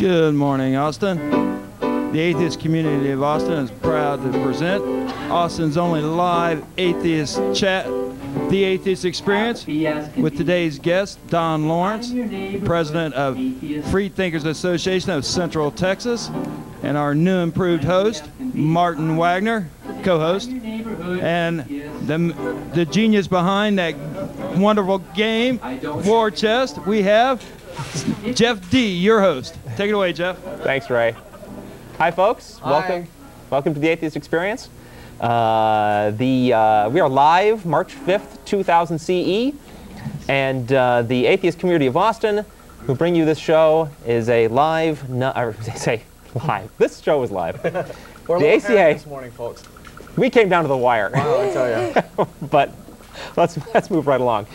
Good morning, Austin. The atheist community of Austin is proud to present Austin's only live atheist chat, The Atheist Experience, with today's guest, Don Lawrence, president of Free Thinkers Association of Central Texas, and our new improved host, Martin Wagner, co-host, and the, the genius behind that wonderful game, War Chest, we have Jeff Dee, your host. Take it away, Jeff. Thanks, Ray. Hi, folks. Hi. Welcome. Welcome to the Atheist Experience. Uh, the uh, we are live March 5th, 2000 CE, and uh, the atheist community of Austin, who bring you this show, is a live. No, or say live. This show is live. We're a The ACA. this morning, folks. we came down to the wire. Wow, I tell you. but let's let's move right along.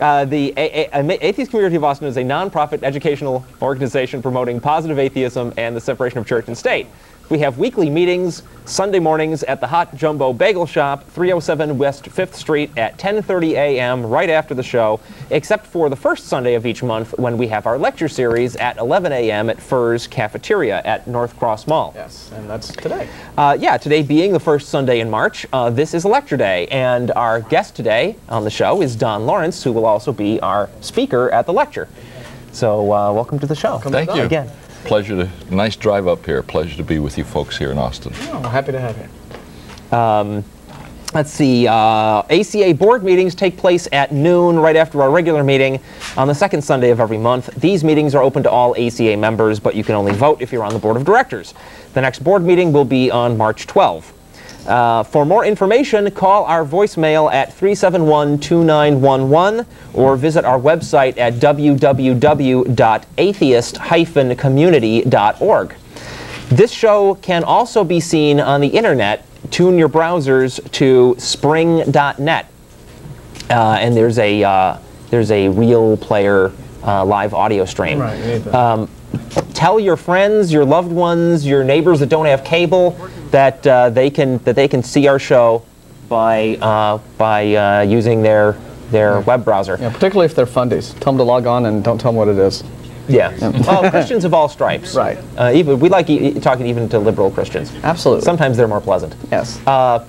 Uh, the A- A- Atheist Community of Austin is a nonprofit educational organization promoting positive atheism and the separation of church and state. We have weekly meetings Sunday mornings at the Hot Jumbo Bagel Shop, 307 West 5th Street at 10:30 a.m. right after the show, except for the first Sunday of each month when we have our lecture series at 11 a.m. at Furr's Cafeteria at North Cross Mall. Yes, and that's today. Uh, yeah, today being the first Sunday in March, uh, this is a lecture day, and our guest today on the show is Don Lawrence, who will also be our speaker at the lecture. So, uh, welcome to the show. Thank you. Again. Pleasure to, nice drive up here. Pleasure to be with you folks here in Austin. Oh, happy to have you. Let's see, uh, ACA board meetings take place at noon right after our regular meeting on the second Sunday of every month. These meetings are open to all ACA members, but you can only vote if you're on the board of directors. The next board meeting will be on March 12. Uh, for more information, call our voicemail at 371-2911 or visit our website at www.atheist-community.org. This show can also be seen on the internet. Tune your browsers to spring.net. Uh, and there's a, uh, there's a real player uh, live audio stream. Right, we need that. Um, tell your friends, your loved ones, your neighbors that don't have cable that uh, they can that they can see our show by uh, by uh, using their their web browser. yeah, particularly if they're fundies. Tell them to log on and don't tell them what it is. Yeah. well, Christians of all stripes. Right. Uh, even we like e- talking even to liberal Christians. Absolutely. Sometimes they're more pleasant. Yes. Uh,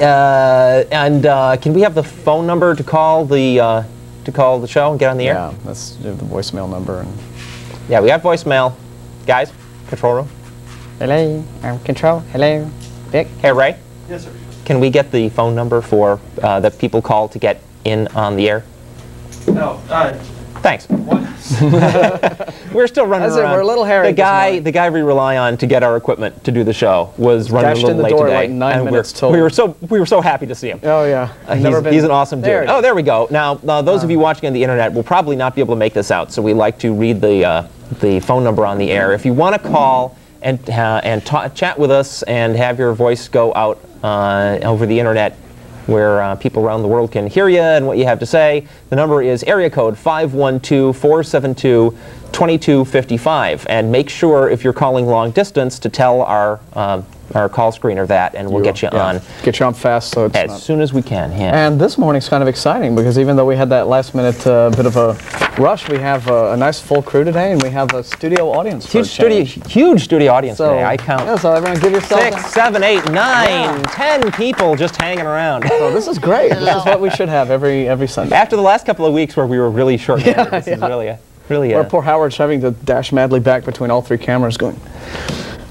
and uh, can we have the phone number to call the uh, to call the show and get on the air? yeah, let's that's the voicemail number. And Yeah, we have voicemail. Guys, control room. Hello, I'm Control. Hello, Vic. Hey, Ray. Yes, sir. Can we get the phone number for uh, that people call to get in on the air? No, uh, Thanks. we're still running I said, around. we're a little hairy The guy, the guy we rely on to get our equipment to do the show was running Dashed a in little the late door today. like nine and we're- We were so we were so happy to see him. Oh yeah. Uh, he's, been- he's an awesome dude. There it oh, there we go. Now, uh, those of you watching on the internet will probably not be able to make this out, so we like to read the uh, the phone number on the air. If you want to call and uh, and chat with us and have your voice go out uh, over the internet, where uh, people around the world can hear you and what you have to say, the number is area code 512-472-2255. And make sure if you're calling long distance to tell our our call screener that, and we'll get you Yeah. on Get you on fast, so it's as not. soon as we can. Yeah. And this morning's kind of exciting because even though we had that last minute uh, bit of a rush, we have uh, a nice full crew today, and we have a studio audience. Huge studio, huge studio audience So today. I count Yeah, so everyone give yourself. a- six, seven, eight, nine, Yeah. ten people just hanging around. So this is great. This is what we should have every every Sunday. After the last couple of weeks where we were really short, this is really a really Where a, poor Howard's having to dash madly back between all three cameras, going.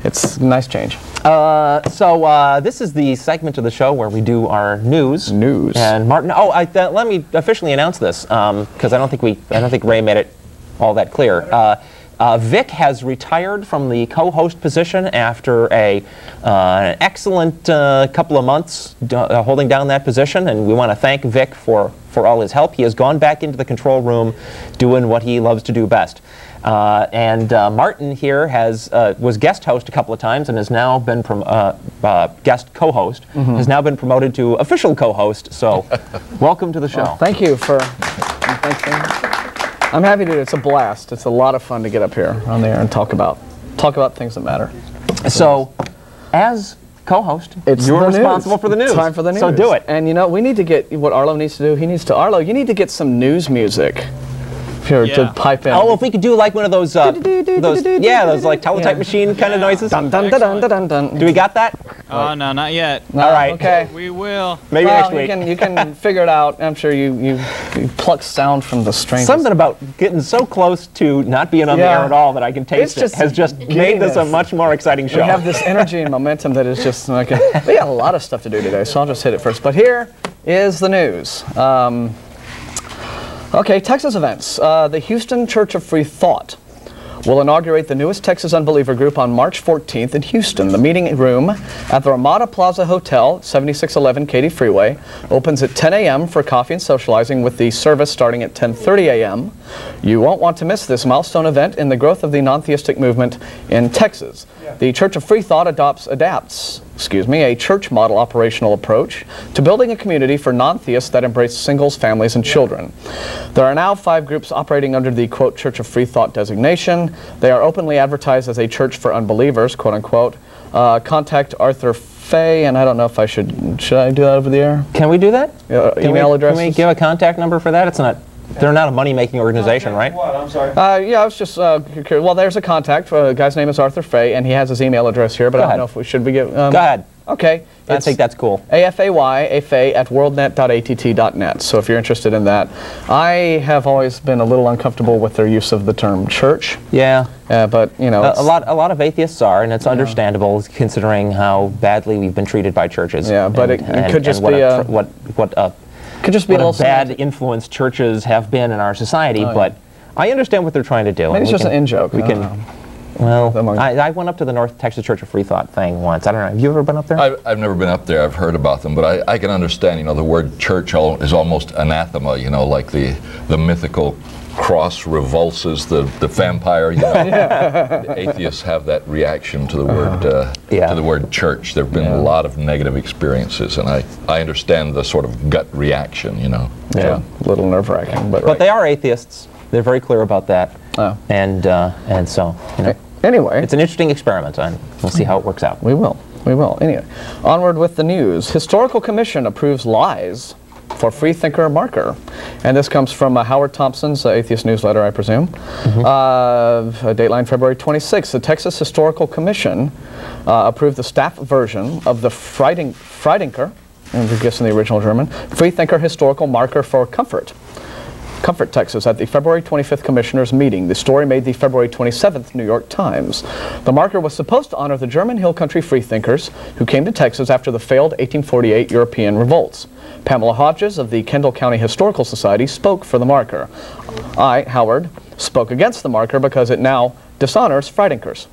It's a nice change. Uh, so uh, this is the segment of the show where we do our news. News. And Martin, oh, I, th- let me officially announce this because I don't think we, I don't think Ray made it all that clear. Uh, uh, Vic has retired from the co-host position after a uh, excellent uh, couple of months d- uh, holding down that position, and we want to thank Vic for for all his help. He has gone back into the control room, doing what he loves to do best. Uh, and uh, Martin here has uh, was guest host a couple of times and has now been prom- uh, uh, guest co-host. Has now been promoted to official co-host. So, welcome to the show. Thank you for. thank you. I'm happy to. It's a blast. It's a lot of fun to get up here on the air and talk about talk about things that matter. So, as co-host, It's you're the news. responsible for the news. Time for the news. So do it. And you know, we need to get what Arlo needs to do. He needs to Arlo. You need to get some news music. Here Yeah. to pipe in. Oh, if we could do like one of those, uh, those yeah, those like teletype Yeah. machine kind of noises. dun, dun, dun, dun, dun, dun, dun. Do we got that? Oh, no, not yet. No, All right. Okay. We will. Maybe well, next you week. can you can figure it out. I'm sure you you, you pluck sound from the strangest. Something about getting so close to not being on the air at all that I can taste It's just it has just made this a much more exciting show. We have this energy and momentum that is just like a, we got a lot of stuff to do today, so I'll just hit it first. But here is the news. Um, okay, Texas events. Uh, the Houston Church of Free Thought will inaugurate the newest Texas Unbeliever group on March 14th in Houston. The meeting room at the Ramada Plaza Hotel, 7611 Katy Freeway, opens at 10 a.m. for coffee and socializing with the service starting at 10:30 a.m. You won't want to miss this milestone event in the growth of the non-theistic movement in Texas. The Church of Free Thought adopts adapts, excuse me, a church model operational approach to building a community for non-theists that embrace singles, families, and children. There are now five groups operating under the quote Church of Free Thought designation. They are openly advertised as a church for unbelievers, quote unquote. Uh, contact Arthur Fay, and I don't know if I should should I do that over the air? Can we do that? Uh, email we, addresses. Can we give a contact number for that? It's not. They're not a money-making organization, right? What? I'm sorry. Uh, yeah, I was just uh, curious. Well, there's a contact. Uh, the guy's name is Arthur Fay, and he has his email address here. But Go I don't ahead. know if we should we give. Um, Go ahead. Okay. I think that's cool. AFAY, AFA at worldnet.att.net. So if you're interested in that, I have always been a little uncomfortable with their use of the term church, Yeah. uh, but you know, A, a lot, a lot of atheists are, and it's understandable considering how badly we've been treated by churches. Yeah, but and, it- it and- could just and what be a, a- what what a could just be what a a little bad semantic. influence churches have been in our society. Oh, yeah. But I understand what they're trying to do. Maybe it's we just an can- in-joke, We I can. don't know. Well, I, I went up to the North Texas Church of Free Thought thing once. I don't know. Have you ever been up there? I've, I've never been up there. I've heard about them, but I, I can understand. You know, the word church al- is almost anathema. You know, like the the mythical cross revulses the, the vampire. You know, the atheists have that reaction to the word uh, Yeah. to the word church. There have been Yeah. a lot of negative experiences, and I, I understand the sort of gut reaction. You know. yeah, a little nerve-wracking, but, But they are atheists. They're very clear about that. Oh. And uh, and so you know, anyway, it's an interesting experiment, and we'll see how it works out. we will, we will. Anyway, onward with the news. Historical Commission approves lies for Freethinker marker, and this comes from uh, Howard Thompson's uh, atheist newsletter, I presume. Uh, a dateline February 26th. The Texas Historical Commission uh, approved the staff version of the Freiding, Freidenker, and I guess in the original German, Freethinker historical marker for comfort. Comfort, Texas, at the February 25th Commissioners' meeting. The story made the February 27th New York Times. The marker was supposed to honor the German Hill Country freethinkers who came to Texas after the failed 1848 European revolts. Pamela Hodges of the Kendall County Historical Society spoke for the marker. I, Howard, spoke against the marker because it now dishonors Freidenkers.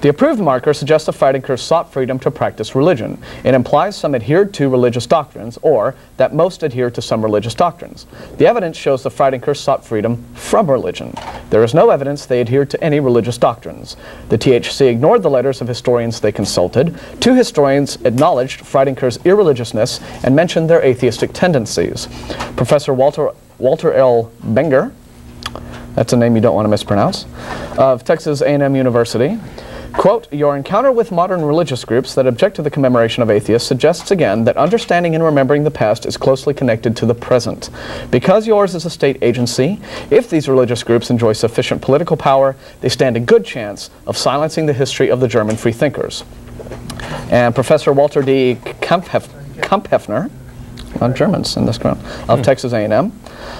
The approved marker suggests the Freidenkers sought freedom to practice religion. It implies some adhered to religious doctrines, or that most adhere to some religious doctrines. The evidence shows the Freidenkers sought freedom from religion. There is no evidence they adhered to any religious doctrines. The THC ignored the letters of historians they consulted. Two historians acknowledged Freidenkers' irreligiousness and mentioned their atheistic tendencies. Professor Walter, Walter L. Buenger, that's a name you don't want to mispronounce, of Texas A&M University. Quote, your encounter with modern religious groups that object to the commemoration of atheists suggests again that understanding and remembering the past is closely connected to the present. Because yours is a state agency, if these religious groups enjoy sufficient political power, they stand a good chance of silencing the history of the German freethinkers. And Professor Walter D. Kamphoefner, on Germans in this ground, of hmm. Texas A&M.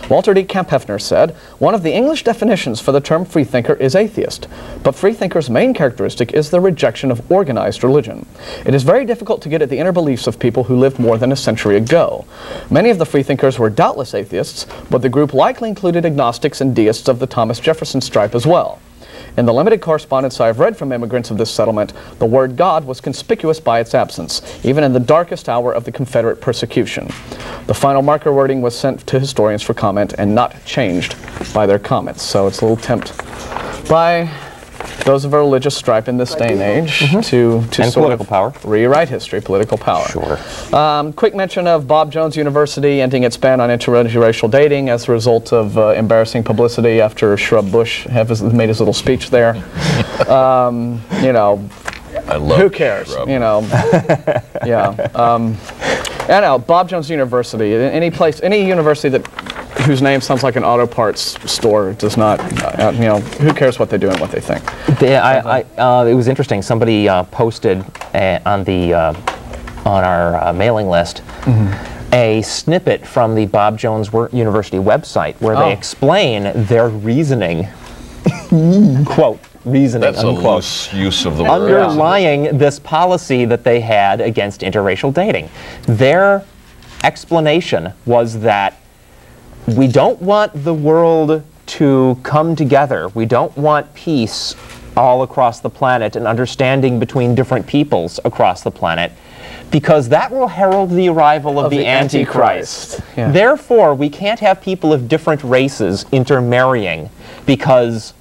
Walter D. Kamphoefner said, one of the English definitions for the term freethinker is atheist, but freethinkers' main characteristic is the rejection of organized religion. It is very difficult to get at the inner beliefs of people who lived more than a century ago. Many of the freethinkers were doubtless atheists, but the group likely included agnostics and deists of the Thomas Jefferson stripe as well. In the limited correspondence I have read from immigrants of this settlement, the word God was conspicuous by its absence, even in the darkest hour of the Confederate persecution. The final marker wording was sent to historians for comment and not changed by their comments. So it's a little tempt by those of a religious stripe in this day and age to, to Mm-hmm. And sort political of power. rewrite history, political power. Sure. Um, quick mention of Bob Jones University ending its ban on interracial dating as a result of uh, embarrassing publicity after Shrub Bush have his, made his little speech there. um, you know, I love. who cares? Shrub. You know, yeah. Um, I know Bob Jones University. Any place, any university that whose name sounds like an auto parts store does not, uh, you know, who cares what they do and what they think? They, I, I, uh, it was interesting. Somebody uh, posted uh, on the uh, on our uh, mailing list a snippet from the Bob Jones Wor- University website where Oh. they explain their reasoning. quote reasoning That's a unquote. loose use of the word. underlying this policy that they had against interracial dating. Their explanation was that we don't want the world to come together. We don't want peace all across the planet and understanding between different peoples across the planet because that will herald the arrival of, Of the, the Antichrist. Antichrist. Yeah. Therefore, we can't have people of different races intermarrying because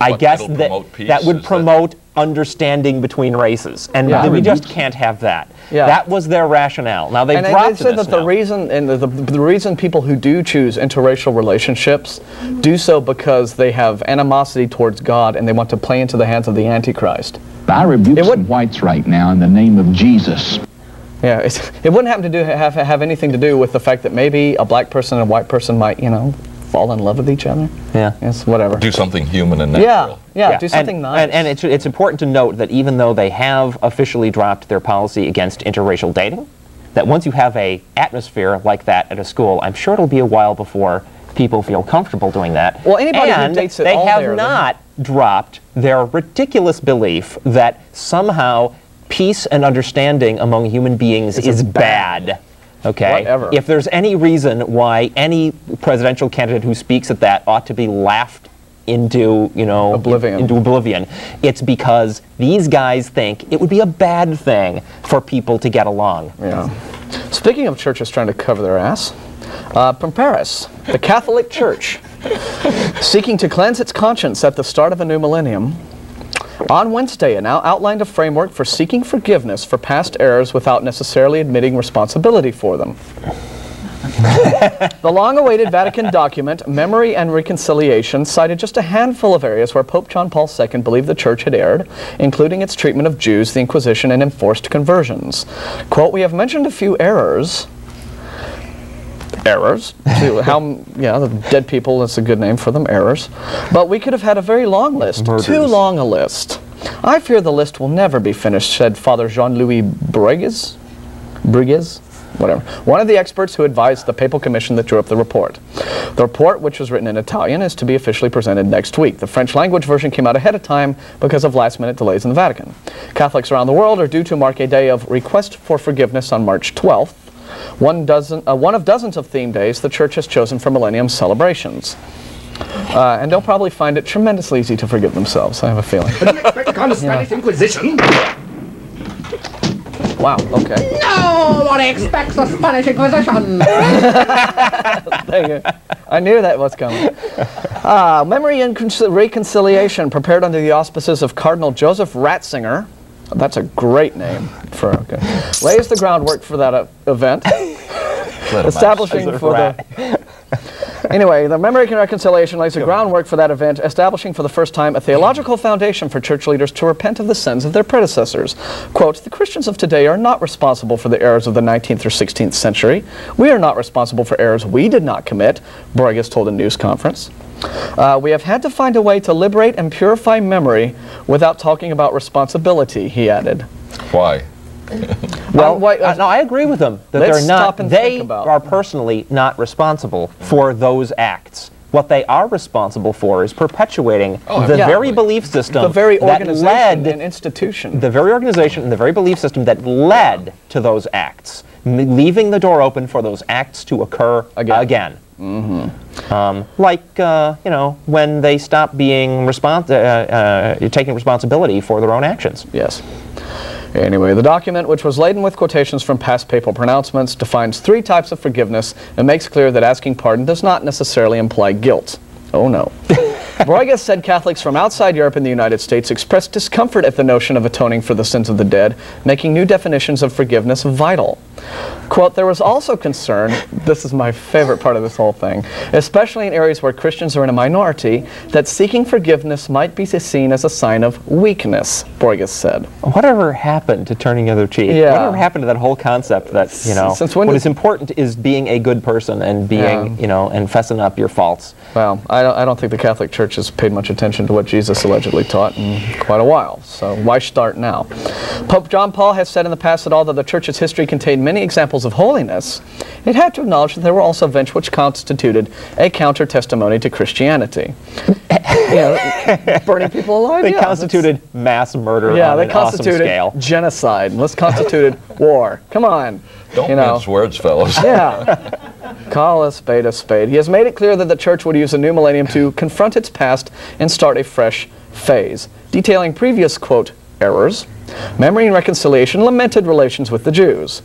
I What, guess that, peace, that would is that- promote understanding between races. And Yeah. we just can't have that. Yeah. That was their rationale. Now they've And they- dropped they said this that the reason and the, the, the reason people who do choose interracial relationships do so because they have animosity towards God and they want to play into the hands of the Antichrist. I rebuke It would- some whites right now in the name of Jesus. Yeah, it's, it wouldn't happen to do have have anything to do with the fact that maybe a black person and a white person might, you know, fall in love with each other. Yeah. Yes, whatever. Do something human and yeah, natural. yeah, do and- something nice. And, and it's, it's important to note that even though they have officially dropped their policy against interracial dating, that once you have a atmosphere like that at a school, I'm sure it'll be a while before people feel comfortable doing that. Well, anybody who and dates at they all have there, they- not dropped their ridiculous belief that somehow peace and understanding among human beings is bad. Okay. Whatever. If there's any reason why any presidential candidate who speaks at that ought to be laughed into, you know, Oblivion. into oblivion, it's because these guys think it would be a bad thing for people to get along. Yeah. Speaking of churches trying to cover their ass, uh, from Paris, the Catholic Church, seeking to cleanse its conscience at the start of a new millennium, on Wednesday it now outlined a framework for seeking forgiveness for past errors without necessarily admitting responsibility for them. the long awaited Vatican document, Memory and Reconciliation, cited just a handful of areas where Pope John Paul II believed the Church had erred, including its treatment of Jews, the Inquisition, and enforced conversions. Quote, We have mentioned a few errors. Errors. To how, yeah, the dead people is a good name for them, errors. But we could have had a very long list. Too long a list. I fear the list will never be finished, said Father Jean Louis Brigues. Brigues? Whatever. One of the experts who advised the Papal Commission that drew up the report. The report, which was written in Italian, is to be officially presented next week. The French language version came out ahead of time because of last minute delays in the Vatican. Catholics around the world are due to mark a day of request for forgiveness on March 12th. One, dozen, uh, one of dozens of theme days the Church has chosen for Millennium celebrations. Uh, and they'll probably find it tremendously easy to forgive themselves, I have a feeling. expect on the Spanish Inquisition? wow, okay. No one expects the Spanish Inquisition. Thank you. I knew that was coming. Uh, Memory and Reconciliation, prepared under the auspices of Cardinal Joseph Ratzinger. That's a great name for okay. lays the groundwork for that uh, event, establishing for rat. the. Anyway, the Memory and Reconciliation lays the groundwork for that event, establishing for the first time a theological foundation for church leaders to repent of the sins of their predecessors. Quote, the Christians of today are not responsible for the errors of the 19th or 16th century. We are not responsible for errors we did not commit, Borges told a news conference. Uh, we have had to find a way to liberate and purify memory without talking about responsibility, he added. Why? Well, Um, wait, uh, no, I agree with them that let's they're not. stop and they think about- are personally not responsible for those acts. What they are responsible for is perpetuating Oh, the yeah. very belief system The very that organization led and institution. the very organization and the very belief system that led to those acts, m- leaving the door open for those acts to occur Again. again. Um, like uh, you know when they stop being respons- uh, uh, taking responsibility for their own actions. Yes. Anyway, the document, which was laden with quotations from past papal pronouncements, defines three types of forgiveness and makes clear that asking pardon does not necessarily imply guilt. Oh no. Borges said Catholics from outside Europe and the United States expressed discomfort at the notion of atoning for the sins of the dead, making new definitions of forgiveness vital. Quote, there was also concern, this is my favorite part of this whole thing, especially in areas where Christians are in a minority, that seeking forgiveness might be seen as a sign of weakness, Borges said. Whatever happened to turning the other cheek? Yeah. Whatever happened to that whole concept that, you know, Since when what is important is being a good person and being, Yeah. you know, and fessing up your faults. Well, I don't, I don't think the Catholic Church has paid much attention to what Jesus allegedly taught in quite a while, so why start now? Pope John Paul has said in the past that although the Church's history contained many examples of holiness, it had to acknowledge that there were also events which constituted a counter testimony to Christianity. you know, burning people alive. They yeah, constituted mass murder Yeah, on they an awesome constituted scale. genocide. Let's constituted war. Come on. Don't you know. mince words, fellas. Yeah. Call a spade a spade. He has made it clear that the church would use the new millennium to confront its past and start a fresh phase, detailing previous, quote, errors, memory and reconciliation, lamented relations with the Jews.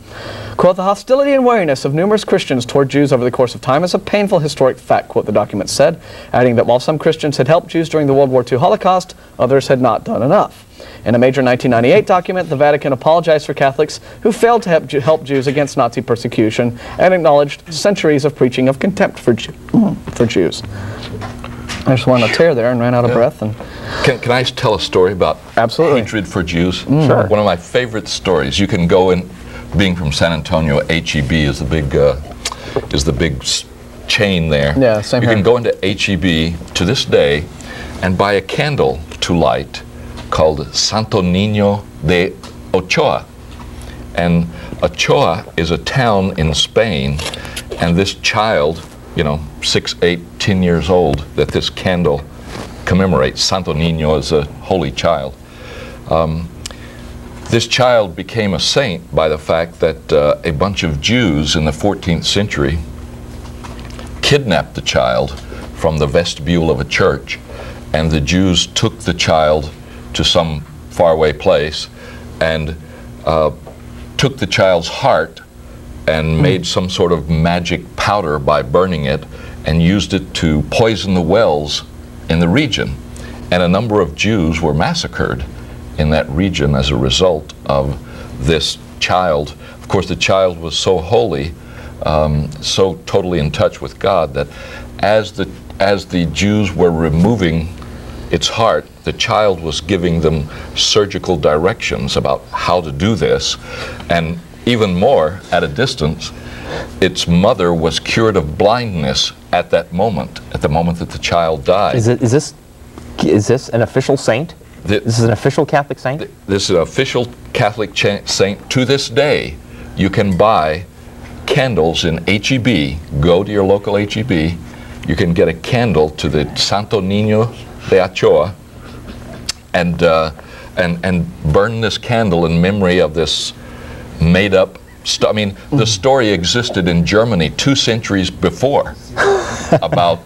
Quote, the hostility and wariness of numerous Christians toward Jews over the course of time is a painful historic fact, quote, the document said, adding that while some Christians had helped Jews during the World War II Holocaust, others had not done enough. In a major 1998 document, the Vatican apologized for Catholics who failed to help, help Jews against Nazi persecution and acknowledged centuries of preaching of contempt for, Jew- for Jews. I just went on a tear there and ran out of breath. And Can, can I tell a story about Absolutely. hatred for Jews? Sure. One of my favorite stories. You can go in, being from San Antonio, HEB is the big uh, is the big chain there. Yeah, same You here. can go into HEB to this day and buy a candle to light called Santo Niño de Ochoa. And Ochoa is a town in Spain, and this child, you know, six, eight, ten years old, that this candle commemorates. Santo Niño is a holy child. Um, this child became a saint by the fact that uh, a bunch of Jews in the 14th century kidnapped the child from the vestibule of a church, and the Jews took the child to some faraway place and uh, took the child's heart and made some sort of magic powder by burning it and used it to poison the wells in the region. And a number of Jews were massacred in that region as a result of this child. Of course, the child was so holy, um, so totally in touch with God that as the as the Jews were removing its heart, the child was giving them surgical directions about how to do this, and even more at a distance, its mother was cured of blindness at that moment, at the moment that the child died. Is, it, is this is this an official saint? The- this is an official Catholic saint? This is an official Catholic cha- saint. To this day, you can buy candles in HEB. Go to your local HEB. You can get a candle to the Santo Niño de Ochoa and, uh, and, and burn this candle in memory of this made up st- I mean, the story existed in Germany two centuries before about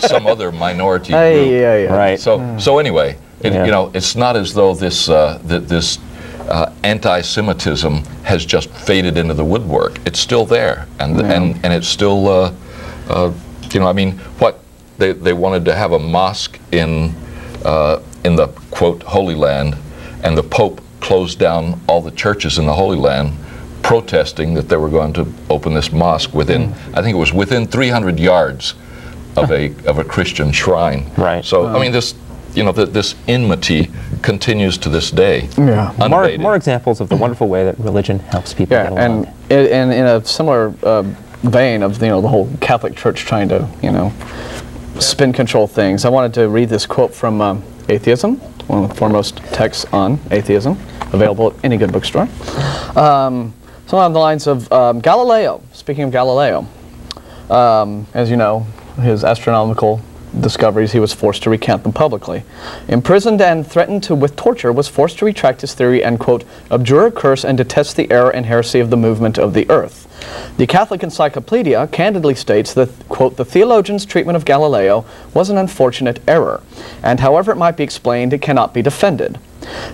some other minority group. Hey, yeah, yeah. Right. So, so anyway, it, Yeah. you know, it's not as though this uh, th- this uh, anti-Semitism has just faded into the woodwork. It's still there, and and and it's still, uh, uh, you know, I mean, what they they wanted to have a mosque in uh, in the quote Holy Land, and the Pope closed down all the churches in the Holy Land. Protesting that they were going to open this mosque within, I think it was within 300 yards of a of a Christian shrine. Right. So I mean, this you know th- this enmity continues to this day. Yeah. More, more examples of the wonderful way that religion helps people Yeah, get along. and i- in, in a similar uh, vein of you know the whole Catholic Church trying to you know spin control things, I wanted to read this quote from um, Atheism, one of the foremost texts on atheism, available at any good bookstore. Um, on the lines of um, Galileo. Speaking of Galileo, um, as you know, his astronomical discoveries, he was forced to recant them publicly. Imprisoned and threatened to with torture, was forced to retract his theory and, quote, abjure, a curse, and detest the error and heresy of the movement of the earth. The Catholic Encyclopedia candidly states that, quote, the theologian's treatment of Galileo was an unfortunate error, and however it might be explained, it cannot be defended.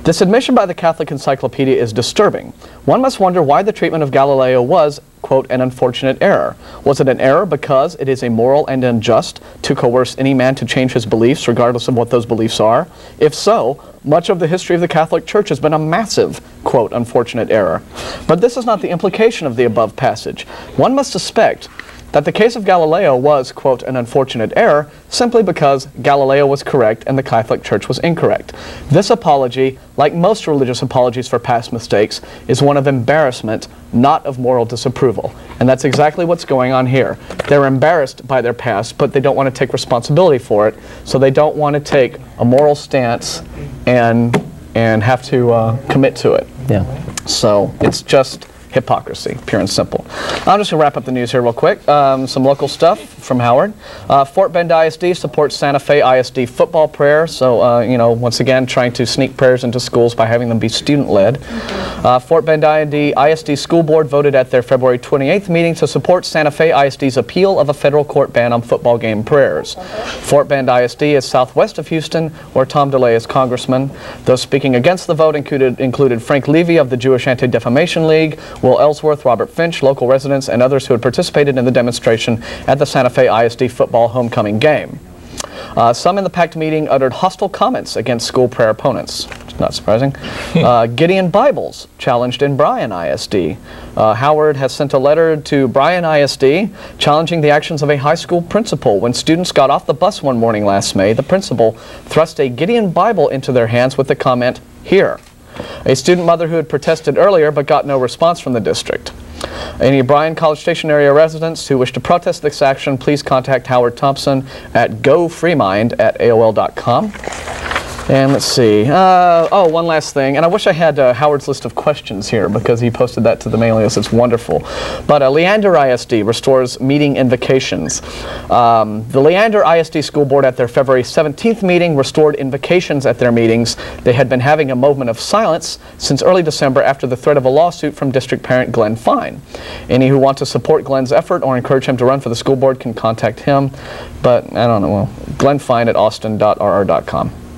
This admission by the Catholic Encyclopedia is disturbing. One must wonder why the treatment of Galileo was, quote, an unfortunate error. Was it an error because it is immoral and unjust to coerce any man to change his beliefs, regardless of what those beliefs are? If so, much of the history of the Catholic Church has been a massive, quote, unfortunate error. But this is not the implication of the above passage. One must suspect that the case of Galileo was, quote, an unfortunate error simply because Galileo was correct and the Catholic Church was incorrect. This apology, like most religious apologies for past mistakes, is one of embarrassment, not of moral disapproval. And that's exactly what's going on here. They're embarrassed by their past, but they don't want to take responsibility for it, so they don't want to take a moral stance and, and have to uh, commit to it. Yeah. So it's just hypocrisy, pure and simple. I'm just going to wrap up the news here real quick. Um, some local stuff from Howard. Uh, Fort Bend ISD supports Santa Fe ISD football prayer. So, uh, you know, once again, trying to sneak prayers into schools by having them be student-led. Uh, Fort Bend ISD, ISD School Board voted at their February 28th meeting to support Santa Fe ISD's appeal of a federal court ban on football game prayers. Fort Bend ISD is southwest of Houston, where Tom DeLay is congressman. Those speaking against the vote included, included Frank Levy of the Jewish Anti-Defamation League, Will Ellsworth, Robert Finch, local residents, and others who had participated in the demonstration at the Santa Fe ISD football homecoming game. Uh, some in the packed meeting uttered hostile comments against school prayer opponents. Not surprising. uh, Gideon Bibles challenged in Bryan ISD. Uh, Howard has sent a letter to Bryan ISD challenging the actions of a high school principal. When students got off the bus one morning last May, the principal thrust a Gideon Bible into their hands with the comment, Here. A student mother who had protested earlier but got no response from the district. Any Bryan College Station area residents who wish to protest this action, please contact Howard Thompson at gofreemind at AOL.com. And let's see. Uh, oh, one last thing. And I wish I had uh, Howard's list of questions here because he posted that to the mailing list. It's wonderful. But uh, Leander ISD restores meeting invocations. Um, the Leander ISD School Board at their February 17th meeting restored invocations at their meetings. They had been having a moment of silence since early December after the threat of a lawsuit from district parent Glenn Fine. Any who want to support Glenn's effort or encourage him to run for the school board can contact him. But I don't know. Well, Glenn Fine at austin.rr.com.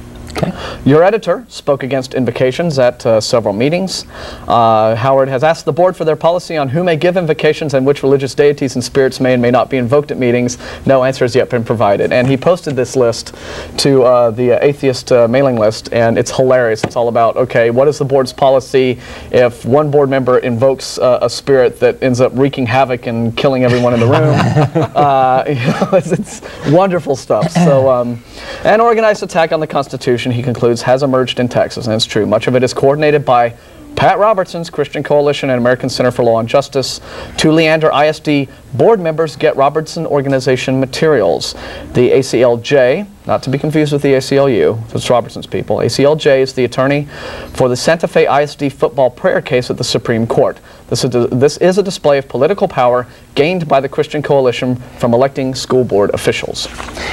Your editor spoke against invocations at uh, several meetings. Uh, Howard has asked the board for their policy on who may give invocations and which religious deities and spirits may and may not be invoked at meetings. No answer has yet been provided. And he posted this list to uh, the atheist uh, mailing list, and it's hilarious. It's all about, okay, what is the board's policy if one board member invokes uh, a spirit that ends up wreaking havoc and killing everyone in the room? Uh, you know, it's, it's wonderful stuff. So, um, an organized attack on the Constitution, he concludes, has emerged in Texas, and it's true. Much of it is coordinated by Pat Robertson's Christian Coalition and American Center for Law and Justice. Two Leander ISD board members get Robertson organization materials. The ACLJ, not to be confused with the ACLU, it's Robertson's people. ACLJ is the attorney for the Santa Fe ISD football prayer case at the Supreme Court. This is, a, this is a display of political power gained by the Christian Coalition from electing school board officials.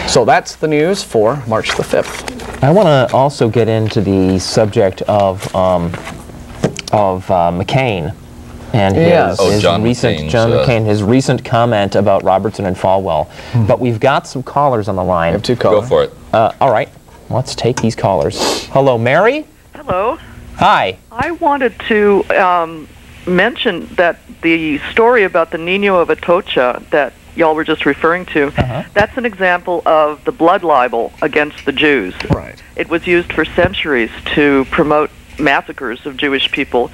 So that's the news for March the 5th. I want to also get into the subject of um, of uh, McCain and his, Yes. Oh, his John recent McCain's, John uh, McCain his recent comment about Robertson and Falwell. But we've got some callers on the line. We have two callers. Go for it. Uh, all right, let's take these callers. Hello, Mary. Hello. Hi. I wanted to um, mention that the story about the Nino of Atocha that y'all were just referring to, Uh-huh. that's an example of the blood libel against the Jews. Right. It was used for centuries to promote massacres of Jewish people,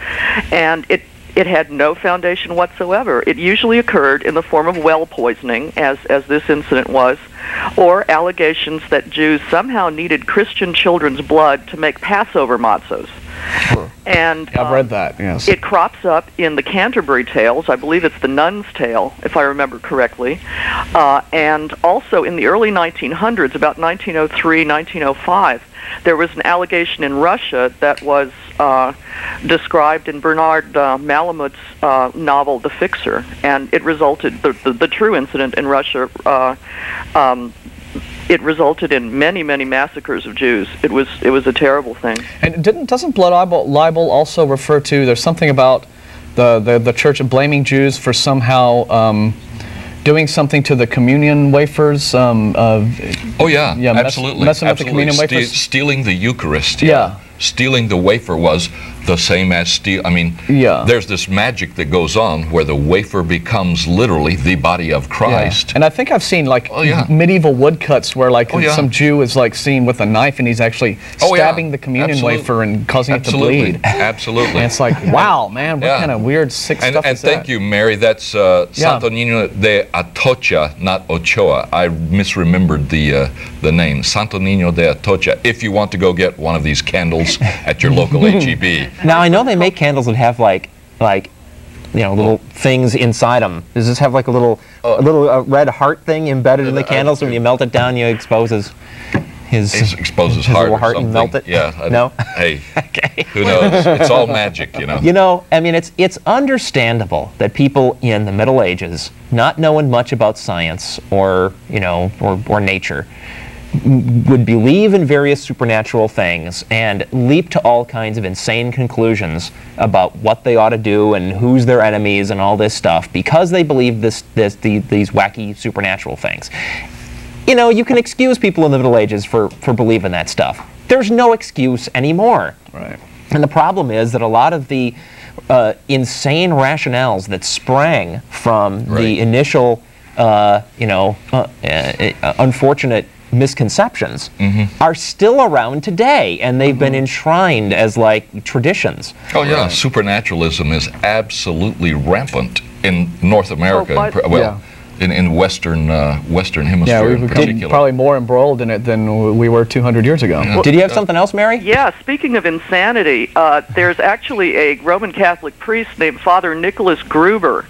and it it had no foundation whatsoever. It usually occurred in the form of well poisoning, as as this incident was, or allegations that Jews somehow needed Christian children's blood to make Passover matzos. And I've um, read that, yes. it crops up in the Canterbury Tales. I believe it's the Nun's Tale, if I remember correctly. Uh, and also in the early 1900s, about 1903, 1905, there was an allegation in Russia that was uh, described in Bernard uh, Malamud's uh, novel *The Fixer*, and it resulted the the, the true incident in Russia. Uh, um, it resulted in many, many massacres of Jews. It was it was a terrible thing. And didn't doesn't blood libel, libel also refer to? There's something about the the, the church blaming Jews for somehow um, doing something to the communion wafers. Um, uh, Oh yeah, Yeah, mess- absolutely. messing with the absolutely. communion Ste- wafers. stealing the Eucharist. yeah, stealing the wafer was the same as steel. I mean, Yeah. there's this magic that goes on where the wafer becomes literally the body of Christ. And I think I've seen like Oh, yeah. medieval woodcuts where like Oh, yeah. some Jew is like seen with a knife and he's actually Oh, yeah. stabbing the communion Absolute- wafer and causing Absolutely, it to bleed. absolutely. And it's like, wow, man, what Yeah. kind of weird sick And, stuff and is thank that? you, Mary. That's uh, Yeah. Santo Nino de Atocha, not Ochoa. I misremembered the uh, the name, Santo Nino de Atocha. If you want to go get one of these candles at your local HEB, Now I know they make candles that have like like you know little things inside them. Does this have like a little a little uh, red heart thing embedded in the candles? When you melt it down, you expose his his, it exposes his heart little or heart and melt it. Yeah. I- No. Hey, okay. who knows? It's all magic, you know. You know, I mean, it's it's understandable that people in the Middle Ages, not knowing much about science or you know or, or nature, m- would believe in various supernatural things and leap to all kinds of insane conclusions about what they ought to do and who's their enemies and all this stuff because they believe this this the, these wacky supernatural things. You know, you can excuse people in the Middle Ages for for believing that stuff. There's no excuse anymore. Right. And the problem is that a lot of the uh, insane rationales that sprang from Right. the initial, uh, you know, uh, uh, unfortunate misconceptions Mm-hmm. are still around today, and they've been enshrined as like traditions. Oh yeah, supernaturalism is absolutely rampant in North America. Oh, but- well, Yeah. In, in Western uh, Western Yeah, Hemisphere we've in become particular. probably more embroiled in it than we were 200 years ago. Did you have something else, Mary? Yeah, speaking of insanity, uh, there's actually a Roman Catholic priest named Father Nicholas Gruber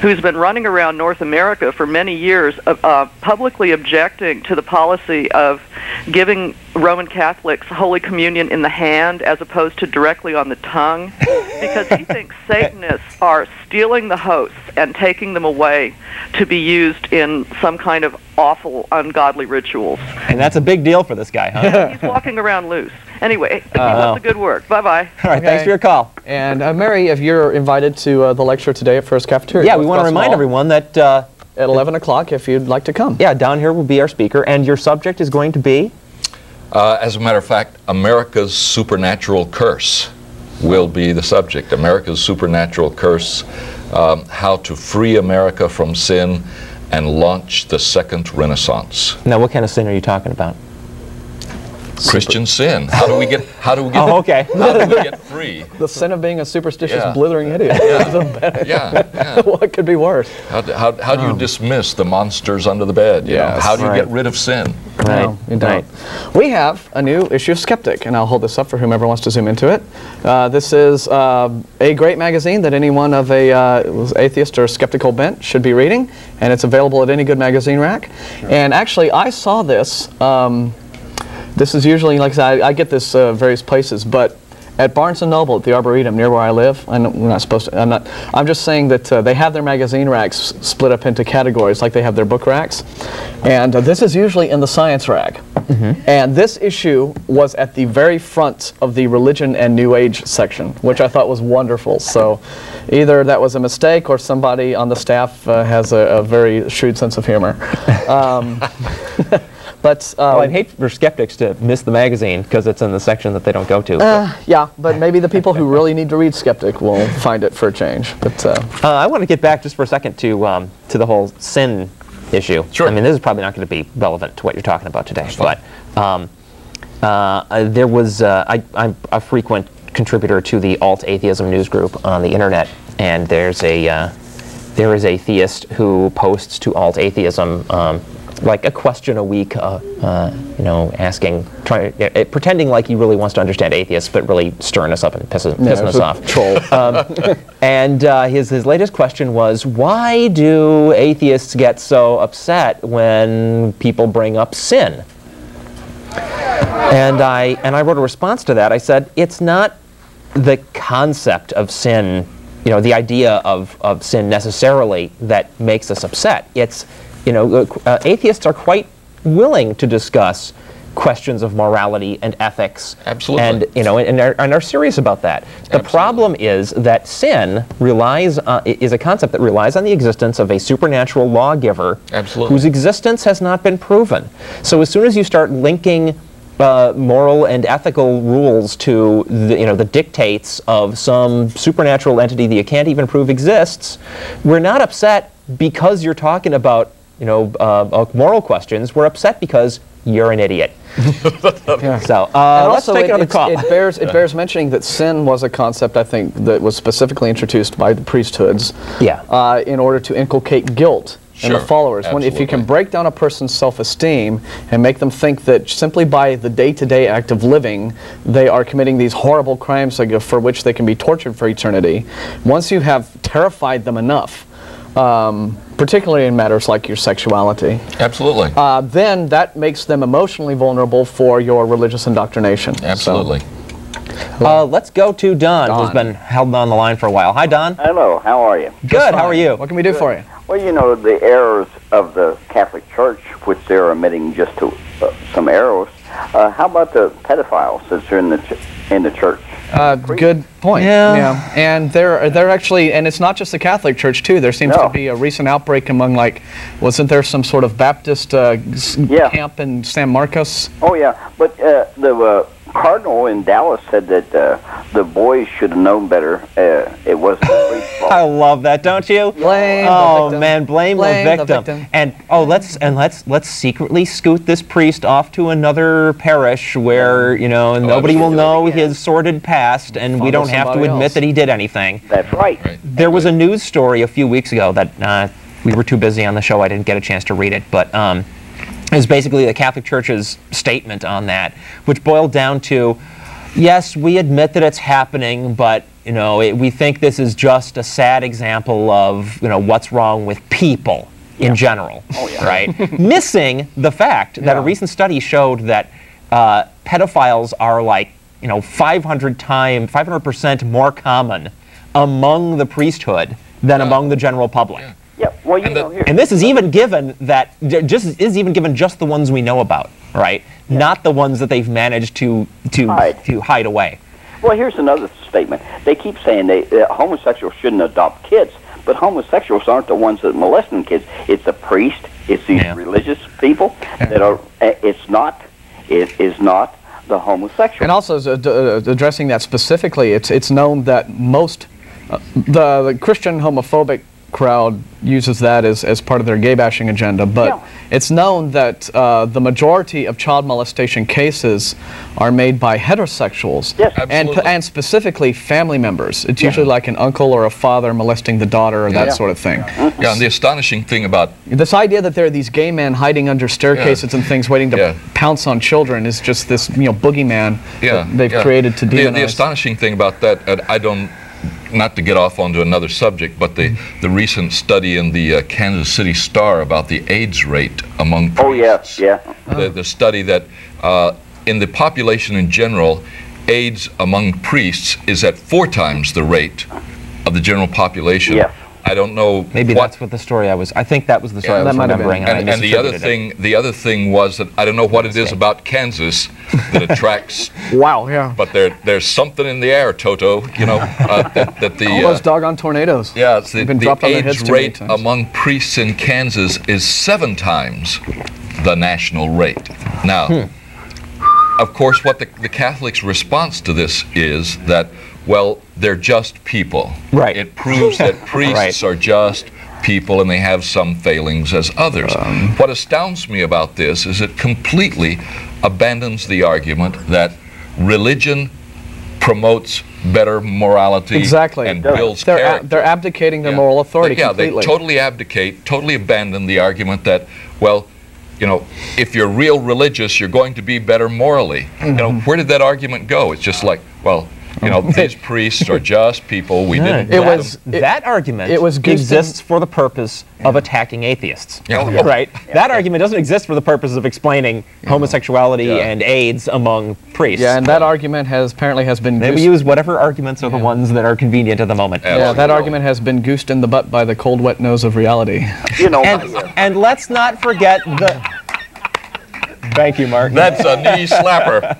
who's been running around North America for many years uh, uh, publicly objecting to the policy of giving Roman Catholics Holy Communion in the hand as opposed to directly on the tongue because he thinks Satanists are stealing the hosts and taking them away to be used in some kind of awful, ungodly rituals. And that's a big deal for this guy, huh? He's walking around loose. Anyway, keep up the good work. Bye bye. All right, thanks for your call. And uh, Mary, if you're invited to uh, the lecture today at Furr's Cafeteria, Yeah, we want to remind Hall everyone that. Uh, at 11 o'clock if you'd like to come. yeah, down here will be our speaker, and your subject is going to be. Uh, as a matter of fact, America's supernatural curse will be the subject. America's supernatural curse, um, how to free America from sin and launch the second renaissance. Now, what kind of sin are you talking about? Christian sin. How do we get? How do we get? Oh, okay. How do we get free? The sin of being a superstitious, Yeah. blithering idiot. Yeah, yeah. what could be worse? How, do- how, how do you dismiss the monsters under the bed? You know? How do you Right. get rid of sin? Right. No, you don't. We have a new issue of Skeptic, and I'll hold this up for whomever wants to zoom into it. Uh, this is uh, a great magazine that anyone of a uh, atheist or skeptical bent should be reading, and it's available at any good magazine rack. And actually, I saw this. Um, this is usually, like I said, I, I get this uh, various places, but at Barnes and Noble at the Arboretum near where I live, I know we're not supposed to. I'm not. I'm just saying that uh, they have their magazine racks split up into categories, like they have their book racks, and uh, this is usually in the science rack. And this issue was at the very front of the religion and New Age section, which I thought was wonderful. So, either that was a mistake, or somebody on the staff uh, has a, a very shrewd sense of humor. Um, but uh, Well, I'd hate for skeptics to miss the magazine because it's in the section that they don't go to. Uh, yeah, but maybe the people who really need to read Skeptic will find it for a change. But uh, Uh, I want to get back just for a second to um, to the whole sin issue. Sure. I mean, this is probably not going to be relevant to what you're talking about today, fine. but um, uh, uh, there was uh, I, I'm a frequent contributor to the alt atheism news group on the internet, and there's a uh, there is a theist who posts to alt atheism. Um, like a question a week, uh, uh, you know, asking, trying, uh, pretending like he really wants to understand atheists, but really stirring us up and pissing, pissing us off. Troll. And uh, his, his latest question was why do atheists get so upset when people bring up sin? And I, and I wrote a response to that. I said, it's not the concept of sin, you know, the idea of, of sin necessarily that makes us upset. It's, you know, uh, atheists are quite willing to discuss questions of morality and ethics. Absolutely. And, you know, and are, and are serious about that. The Absolutely. problem is that sin relies uh, is a concept that relies on the existence of a supernatural lawgiver Absolutely. whose existence has not been proven. So as soon as you start linking uh, moral and ethical rules to the, you know the dictates of some supernatural entity that you can't even prove exists, we're not upset because you're talking about you know uh, uh, moral questions. We're upset because you're an idiot. So uh, And let's also, take it, another call. it bears it bears mentioning that sin was a concept I think that was specifically introduced by the priesthoods. Yeah. Uh, in order to inculcate guilt in the followers. When if you can break down a person's self-esteem and make them think that simply by the day-to-day act of living, they are committing these horrible crimes for which they can be tortured for eternity. Once you have terrified them enough. Um, particularly in matters like your sexuality, Absolutely. uh, then that makes them emotionally vulnerable for your religious indoctrination. So- Absolutely. Uh, let's go to Don, who's been held on the line for a while. Hi, Don. Hello, how are you? Good. How are you? What can we do for you? Well, you know, the errors of the Catholic Church, which they're admitting just to uh, some errors, uh, how about the pedophiles that are in the, ch- in the church? Uh, good point. Yeah. And they're they're actually, and it's not just the Catholic Church too. There seems No. to be a recent outbreak among like, wasn't there some sort of Baptist uh, Yeah. camp in San Marcos? Oh, yeah, but uh, the uh, cardinal in Dallas said that uh, the boys should have known better. Uh, it wasn't the priest's. I love that, don't you? Blame the oh man, blame, Blame the, the victim. victim. And oh, let's and let's let's secretly scoot this priest off to another parish where you know nobody will know his sordid past, and we don't have to admit else. that he did anything. That's right. Right. There was a news story a few weeks ago that uh, we were too busy on the show. I didn't get a chance to read it, but um, it was basically the Catholic Church's statement on that, which boiled down to, yes, we admit that it's happening, but you know, it, we think this is just a sad example of you know what's wrong with people in general, right? Missing the fact that a recent study showed that uh, pedophiles are like you know 500 times 500 percent more common among the priesthood than among the general public. Yeah, well, you And the- know, here. And this is even given that just is even given just the ones we know about, right? Not the ones that they've managed to to Hide. to hide away. Well, here's another statement. They keep saying they uh, homosexuals shouldn't adopt kids, but homosexuals aren't the ones that molesting kids. It's the priest. It's these Yeah. religious people that are. Uh, it's not. It is not the homosexual. And also, uh, d- uh, addressing that specifically, it's it's known that most uh, the, the Christian homophobic crowd uses that as, as part of their gay bashing agenda, but Yeah. it's known that uh, the majority of child molestation cases are made by heterosexuals Yes. and, Absolutely. and specifically family members. It's usually like an uncle or a father molesting the daughter or that Yeah. sort of thing. Yeah, and the astonishing thing about This idea that there are these gay men hiding under staircases and things waiting to Yeah. pounce on children is just this you know boogeyman yeah, that they've yeah. created to the, demonize. the astonishing thing about that, and I don't, not to get off onto another subject, but the, the recent study in the uh, Kansas City Star about the AIDS rate among priests. oh yes, yeah. The, the study that uh, in the population in general, AIDS among priests is at four times the rate of the general population. Yeah. I don't know Maybe what that's what the story I was. I think that was the story Yeah. I was That might been. remembering. I and, and the other misattributed it. thing, the other thing was that I don't know what it is about Kansas that attracts, Wow, yeah. but there there's something in the air, Toto. You know uh, that, that the All those uh, doggone tornadoes. yeah it's the, They've been the dropped on their heads AIDS rate among priests in Kansas is seven times the national rate. Now, Hmm. of course, what the, the Catholics' response to this is that well they're just people. Right. It proves that priests Right. are just people and they have some failings as others. Um. what astounds me about this is it completely abandons the argument that religion promotes better morality Exactly. and They're- builds they're, character. they're abdicating their Yeah. moral authority They- yeah, completely. they totally abdicate, totally abandon the argument that, well, you know, if you're real religious, you're going to be better morally. You know, Mm-hmm. where did that argument go? It's just like, well, you know, these priests are just people. We didn't. It was- it- that argument it was Guston- exists for the purpose of attacking atheists. Oh, yeah. Yeah. Right? That argument doesn't exist for the purpose of explaining homosexuality Yeah. and AIDS among priests. yeah, and that argument has apparently has been They goosed, use whatever arguments are the ones that are convenient at the moment. Yeah. yeah, that argument has been goosed in the butt by the cold wet nose of reality. You know, And, and let's not forget the. Thank you, Mark. That's a knee slapper.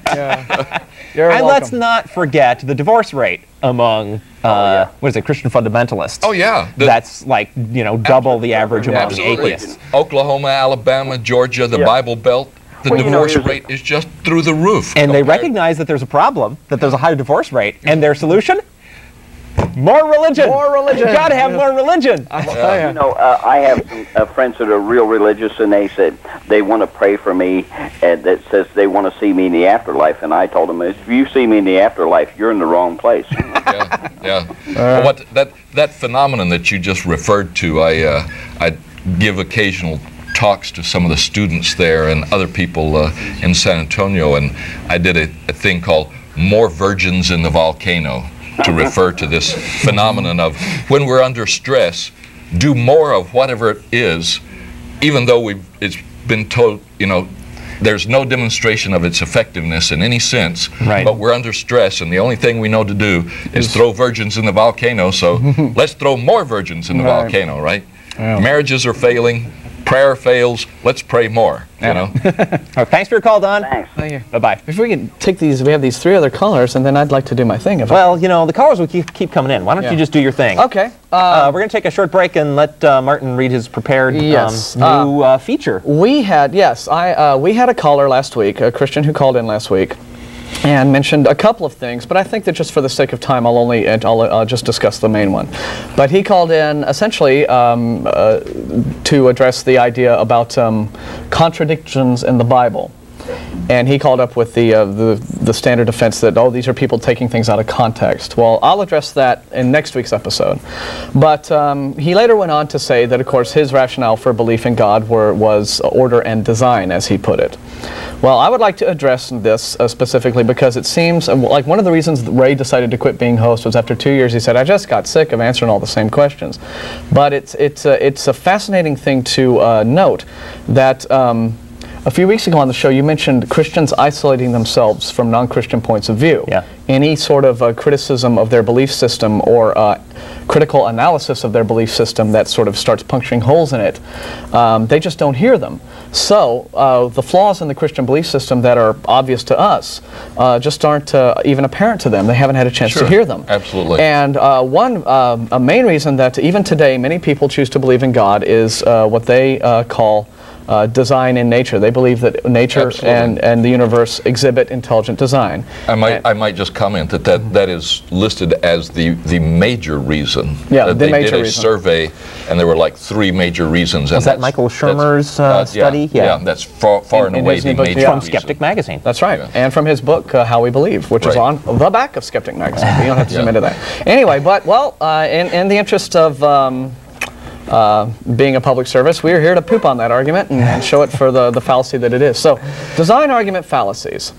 You're and welcome. let's not forget the divorce rate among uh, what is it, Christian fundamentalists. Oh yeah, The- That's like you know double the average among absolutely. atheists. Oklahoma, Alabama, Georgia, the Yeah. Bible Belt. the Well, you know, divorce rate is just through the roof. And they recognize that there's a problem, that there's a high divorce rate, and their solution? More religion. More religion. You gotta have more religion. You know, uh, I have uh, friends that are real religious, and they said they want to pray for me, and that says they want to see me in the afterlife. And I told them, if you see me in the afterlife, you're in the wrong place. yeah, yeah. Well, what that that phenomenon that you just referred to, I uh, I give occasional talks to some of the students there and other people uh, in San Antonio, and I did a, a thing called "More Virgins in the Volcano" to refer to this phenomenon of when we're under stress, do more of whatever it is, even though we've it's been told, you know. There's no demonstration of its effectiveness in any sense, Right. but we're under stress, and the only thing we know to do is throw virgins in the volcano. So let's throw more virgins in the Right. volcano, right? Marriages are failing, prayer fails. Let's pray more. You know. Oh, thanks for your call, Don. Thanks. Thank you. Bye bye. If we can take these, we have these three other callers, and then I'd like to do my thing. If I- Well, you know, the callers will keep, keep coming in. Why don't Yeah. you just do your thing? okay. Uh, Uh, we're going to take a short break and let uh, Martin read his prepared um, Yes, new uh, feature. We had yes, I uh, we had a caller last week, a Christian who called in last week, and mentioned a couple of things. But I think that just for the sake of time, I'll only and I'll uh, just discuss the main one. But he called in essentially um, uh, to address the idea about um, contradictions in the Bible. And he called up with the, uh, the the standard defense that oh these are people taking things out of context. Well, I'll address that in next week's episode. But um, he later went on to say that of course his rationale for belief in God were, was order and design, as he put it. Well, I would like to address this uh, specifically because it seems uh, like one of the reasons Ray decided to quit being host was after two years he said I just got sick of answering all the same questions. But it's it's uh, it's a fascinating thing to uh, note that. Um, a few weeks ago on the show, you mentioned Christians isolating themselves from non Christian points of view. Yeah. Any sort of uh, criticism of their belief system or uh, critical analysis of their belief system that sort of starts puncturing holes in it, um, they just don't hear them. So, uh, the flaws in the Christian belief system that are obvious to us uh, just aren't uh, even apparent to them. They haven't had a chance Sure. to hear them. Absolutely. And uh, one, um a main reason that even today many people choose to believe in God is uh, what they uh, call uh, design in nature. They believe that nature Absolutely. and, and the universe exhibit intelligent design. I might, And- I might just comment that that, that is listed as the, the major reason. Yeah, that the they major did a reason. survey, and there were like three major reasons. and Was that Michael that's- Shermer's, uh, study? Yeah, Yeah. yeah, that's far, far In- and in away the book, major yeah. From reason. Skeptic Magazine. That's right. Yeah. And from his book, uh, How We Believe, which is on the back of Skeptic Magazine. You don't have to zoom Yeah. into that. Anyway, but, well, uh, in, in the interest of um, uh, being a public service, we are here to poop on that argument and, and show it for the, the fallacy that it is. So, design argument fallacies.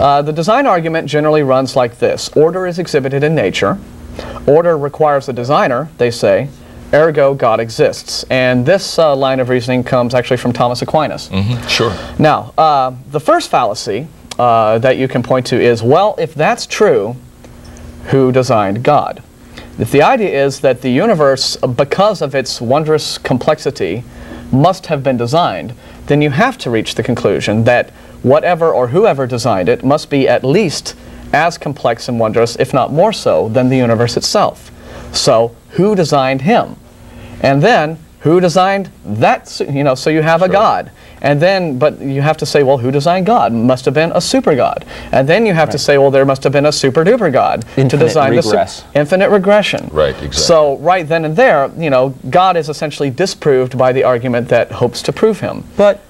Uh, the design argument generally runs like this Order is exhibited in nature. Order requires a designer, they say. Ergo, God exists. And this uh, line of reasoning comes actually from Thomas Aquinas. Mhm, Sure. Now, uh, the first fallacy uh, that you can point to is well, if that's true, who designed God? If the idea is that the universe, because of its wondrous complexity, must have been designed, then you have to reach the conclusion that whatever or whoever designed it must be at least as complex and wondrous, if not more so, than the universe itself. So, who designed him? And then, who designed that? You know, so you have a God. And then, but you have to say, well, who designed God? Must have been a super God. And then you have to say, well, there must have been a super duper God to Infinite design the su- regress. infinite regression. Right, exactly. So right then and there, you know, God is essentially disproved by the argument that hopes to prove him. But,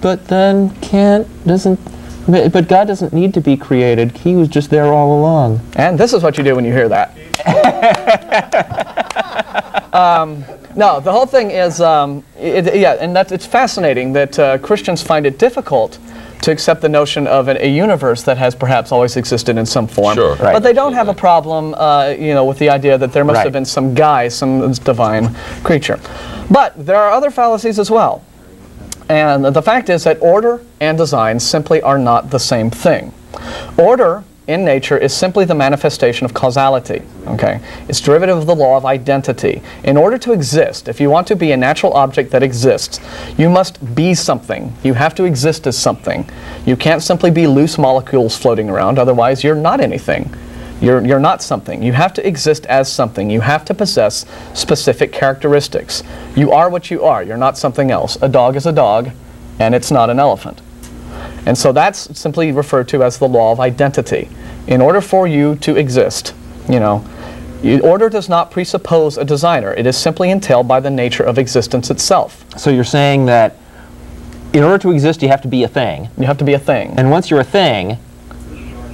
but then can't doesn't. But but God doesn't need to be created. He was just there all along. And this is what you do when you hear that. um, no, the whole thing is, um, it, yeah, and that it's fascinating that uh, Christians find it difficult to accept the notion of an, a universe that has perhaps always existed in some form. Sure. Right. But they don't have a problem, uh, you know, with the idea that there must Right. have been some guy, some divine creature. But there are other fallacies as well. And the fact is that order and design simply are not the same thing. Order in nature is simply the manifestation of causality. Okay? It's derivative of the law of identity. In order to exist, if you want to be a natural object that exists, you must be something. You have to exist as something. You can't simply be loose molecules floating around, otherwise you're not anything. You're, you're not something. You have to exist as something. You have to possess specific characteristics. You are what you are. You're not something else. A dog is a dog, and it's not an elephant. And so that's simply referred to as the law of identity. In order for you to exist, you know, order does not presuppose a designer. It is simply entailed by the nature of existence itself. So you're saying that in order to exist, you have to be a thing. You have to be a thing. And once you're a thing,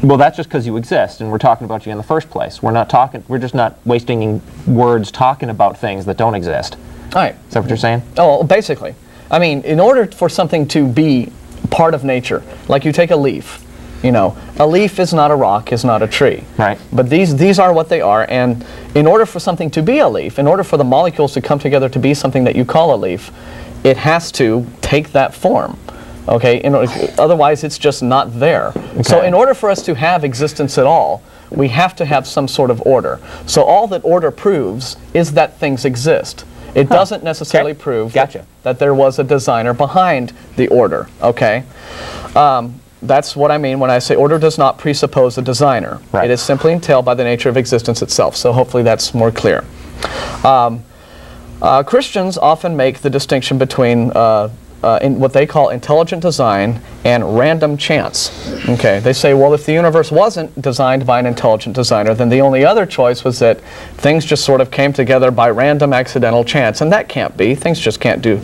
well, that's just because you exist, and we're talking about you in the first place. We're not talking. We're just not wasting words talking about things that don't exist. All right. Is that what you're saying? Oh, basically. I mean, in order for something to be part of nature, like you take a leaf, you know, a leaf is not a rock, is not a tree. Right. But these these are what they are, and in order for something to be a leaf, in order for the molecules to come together to be something that you call a leaf, it has to take that form. Okay. In, order- otherwise, it's just not there. So, in order for us to have existence at all, we have to have some sort of order. So, all that order proves is that things exist. It doesn't necessarily Okay. prove that- that there was a designer behind the order. Okay, um, that's what I mean when I say order does not presuppose a designer. Right. It is simply entailed by the nature of existence itself. So hopefully that's more clear. Um, uh, Christians often make the distinction between uh, uh, in what they call intelligent design and random chance. Okay, they say, well, if the universe wasn't designed by an intelligent designer, then the only other choice was that things just sort of came together by random accidental chance, and that can't be. Things just can't do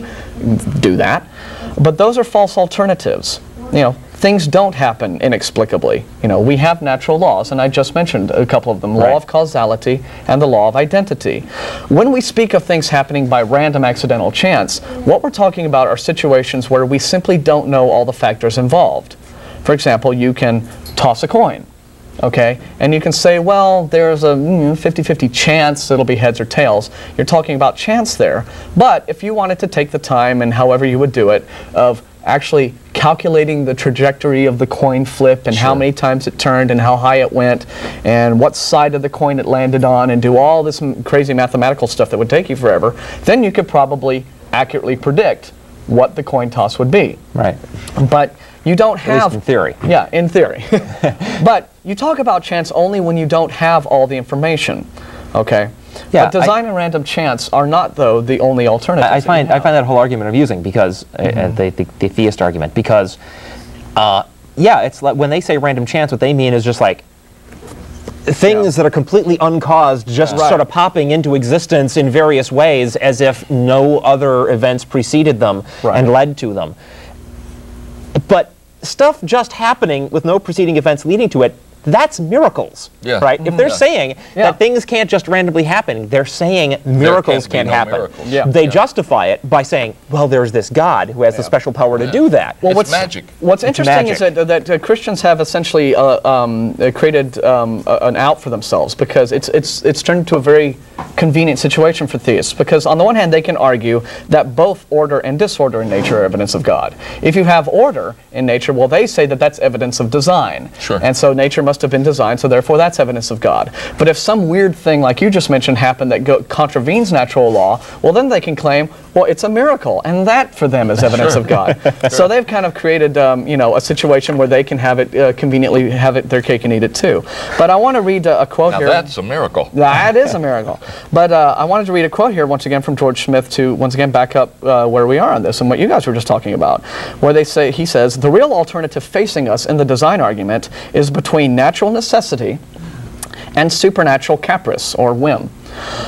do that. But those are false alternatives. You know, things don't happen inexplicably. You know, we have natural laws, and I just mentioned a couple of them: law of causality and the law of identity. When we speak of things happening by random accidental chance, what we're talking about are situations where we simply don't know all the factors involved. For example, you can toss a coin, okay? And you can say, well, there's a hmm, 50 50 chance it'll be heads or tails. You're talking about chance there. But if you wanted to take the time and however you would do it, of actually calculating the trajectory of the coin flip and how many times it turned and how high it went and what side of the coin it landed on and do all this m- crazy mathematical stuff that would take you forever, then you could probably accurately predict what the coin toss would be. Right. But you don't least have in theory. Yeah, in theory. but you talk about chance only when you don't have all the information. Okay. Yeah, But design and random chance are not though the only alternatives. I, I find I find that whole argument amusing because uh, uh, the, the the theist argument because uh, yeah, it's like when they say random chance, what they mean is just like things that are completely uncaused just Right. sort of popping into existence in various ways as if no other events preceded them Right. and led to them. But stuff just happening with no preceding events leading to it, that's miracles. Yeah. Right? If they're Yeah. saying Yeah. that things can't just randomly happen, they're saying miracles be can't no happen. miracles. Yeah. They Yeah. justify it by saying, well, there's this God who has the special power to do that. Well, It's what's magic. What's It's interesting is that, that uh, Christians have essentially uh, um, uh, created um, a- an out for themselves because it's it's it's turned into a very convenient situation for theists. Because on the one hand, they can argue that both order and disorder in nature are evidence of God. If you have order in nature, well, they say that that's evidence of design. Sure. And so nature must have been designed, so therefore that's evidence of God. But if some weird thing like you just mentioned happened that contravenes natural law, well, then they can claim, well, it's a miracle, and that for them is evidence of God. So they've kind of created, um, you know, a situation where they can have it uh, conveniently have it their cake and eat it too. But I want to read a, a quote Now here. that's a miracle. That is a miracle. But uh, I wanted to read a quote here once again from George Smith to once again back up uh, where we are on this and what you guys were just talking about, where they say he says the real alternative facing us in the design argument is between natural necessity and supernatural caprice or whim.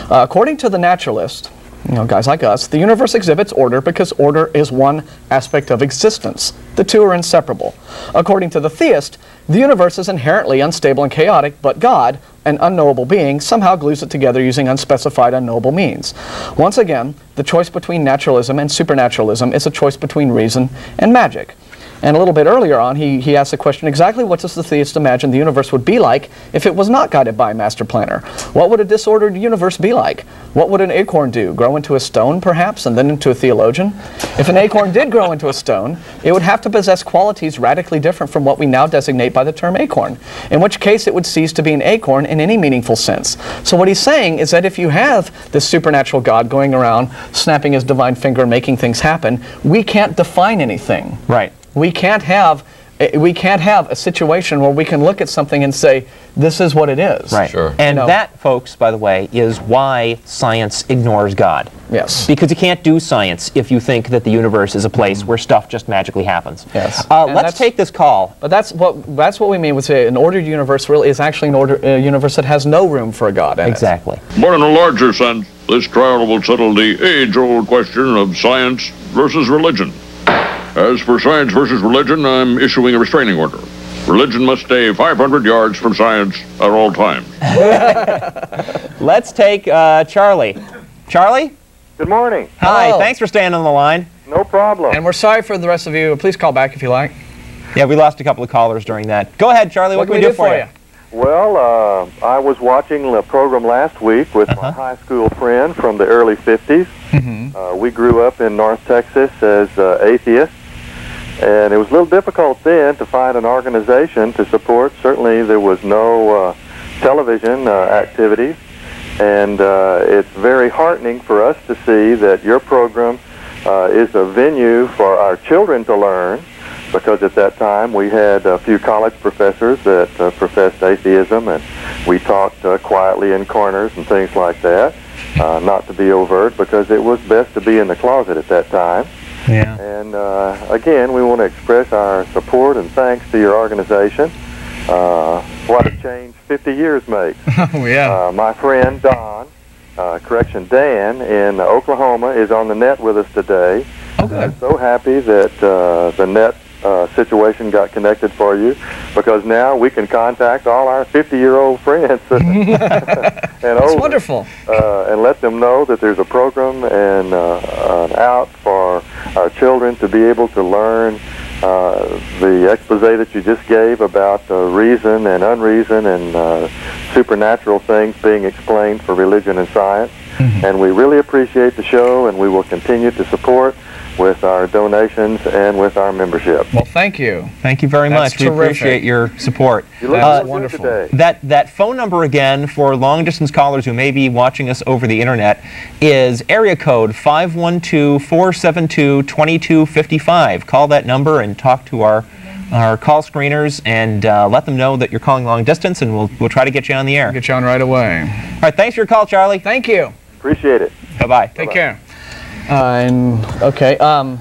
Uh, according to the naturalist, you know, guys like us, the universe exhibits order because order is one aspect of existence. The two are inseparable. According to the theist, the universe is inherently unstable and chaotic, but God, an unknowable being, somehow glues it together using unspecified unknowable means. Once again, the choice between naturalism and supernaturalism is a choice between reason and magic. And a little bit earlier on, he, he asked the question exactly what does the theist imagine the universe would be like if it was not guided by a master planner? What would a disordered universe be like? What would an acorn do? Grow into a stone, perhaps, and then into a theologian? If an acorn did grow into a stone, it would have to possess qualities radically different from what we now designate by the term acorn, in which case it would cease to be an acorn in any meaningful sense. So, what he's saying is that if you have this supernatural God going around, snapping his divine finger and making things happen, we can't define anything. Right. We can't have We can't have a situation where we can look at something and say, this is what it is. Right. Sure. And You know. that, folks, by the way, is why science ignores God. Yes. Because you can't do science if you think that the universe is a place where stuff just magically happens. Yes. Uh, let's take this call. But that's what that's what we mean with say an ordered universe. Really, is actually an ordered a universe that has no room for a God. In it. Exactly. But in a larger sense, this trial will settle the age-old question of science versus religion. As for science versus religion, I'm issuing a restraining order. Religion must stay 500 yards from science at all times. Let's take uh, Charlie. Charlie? Good morning. Hi, Hello. thanks for staying on the line. No problem. And we're sorry for the rest of you. Please call back if you like. Yeah, we lost a couple of callers during that. Go ahead, Charlie. What, can we do for you? Well, uh, I was watching the program last week with Uh-huh. my high school friend from the early 50s. Mm-hmm. Uh, we grew up in North Texas as uh, atheists, and it was a little difficult then to find an organization to support. Certainly, there was no uh, television uh, activities, and uh, it's very heartening for us to see that your program uh, is a venue for our children to learn because at that time we had a few college professors that uh, professed atheism, and we talked uh, quietly in corners and things like that, not to be overt, because it was best to be in the closet at that time. Yeah. And uh, again, we want to express our support and thanks to your organization. Uh, what a change 50 years makes. Oh yeah. Uh, my friend Don, uh, correction Dan in Oklahoma, is on the net with us today. okay. I'm so happy that uh, the net uh, situation got connected for you because now we can contact all our 50-year-old friends and That's older, wonderful. uh, and let them know that there's a program and uh, an out for our children to be able to learn uh, the expose that you just gave about uh, reason and unreason and uh, supernatural things being explained for religion and science. And we really appreciate the show, and we will continue to support with our donations and with our membership. Well, thank you. Thank you very That's much. We appreciate your support. You look That's real good wonderful. today. That that phone number again for long distance callers who may be watching us over the internet is area code 512-472-2255. Call that number and talk to our our call screeners and uh, let them know that you're calling long distance and we'll we'll try to get you on the air. Get you on right away. All right, thanks for your call, Charlie. Thank you. Appreciate it. Bye-bye. Take care. Uh, and okay, um,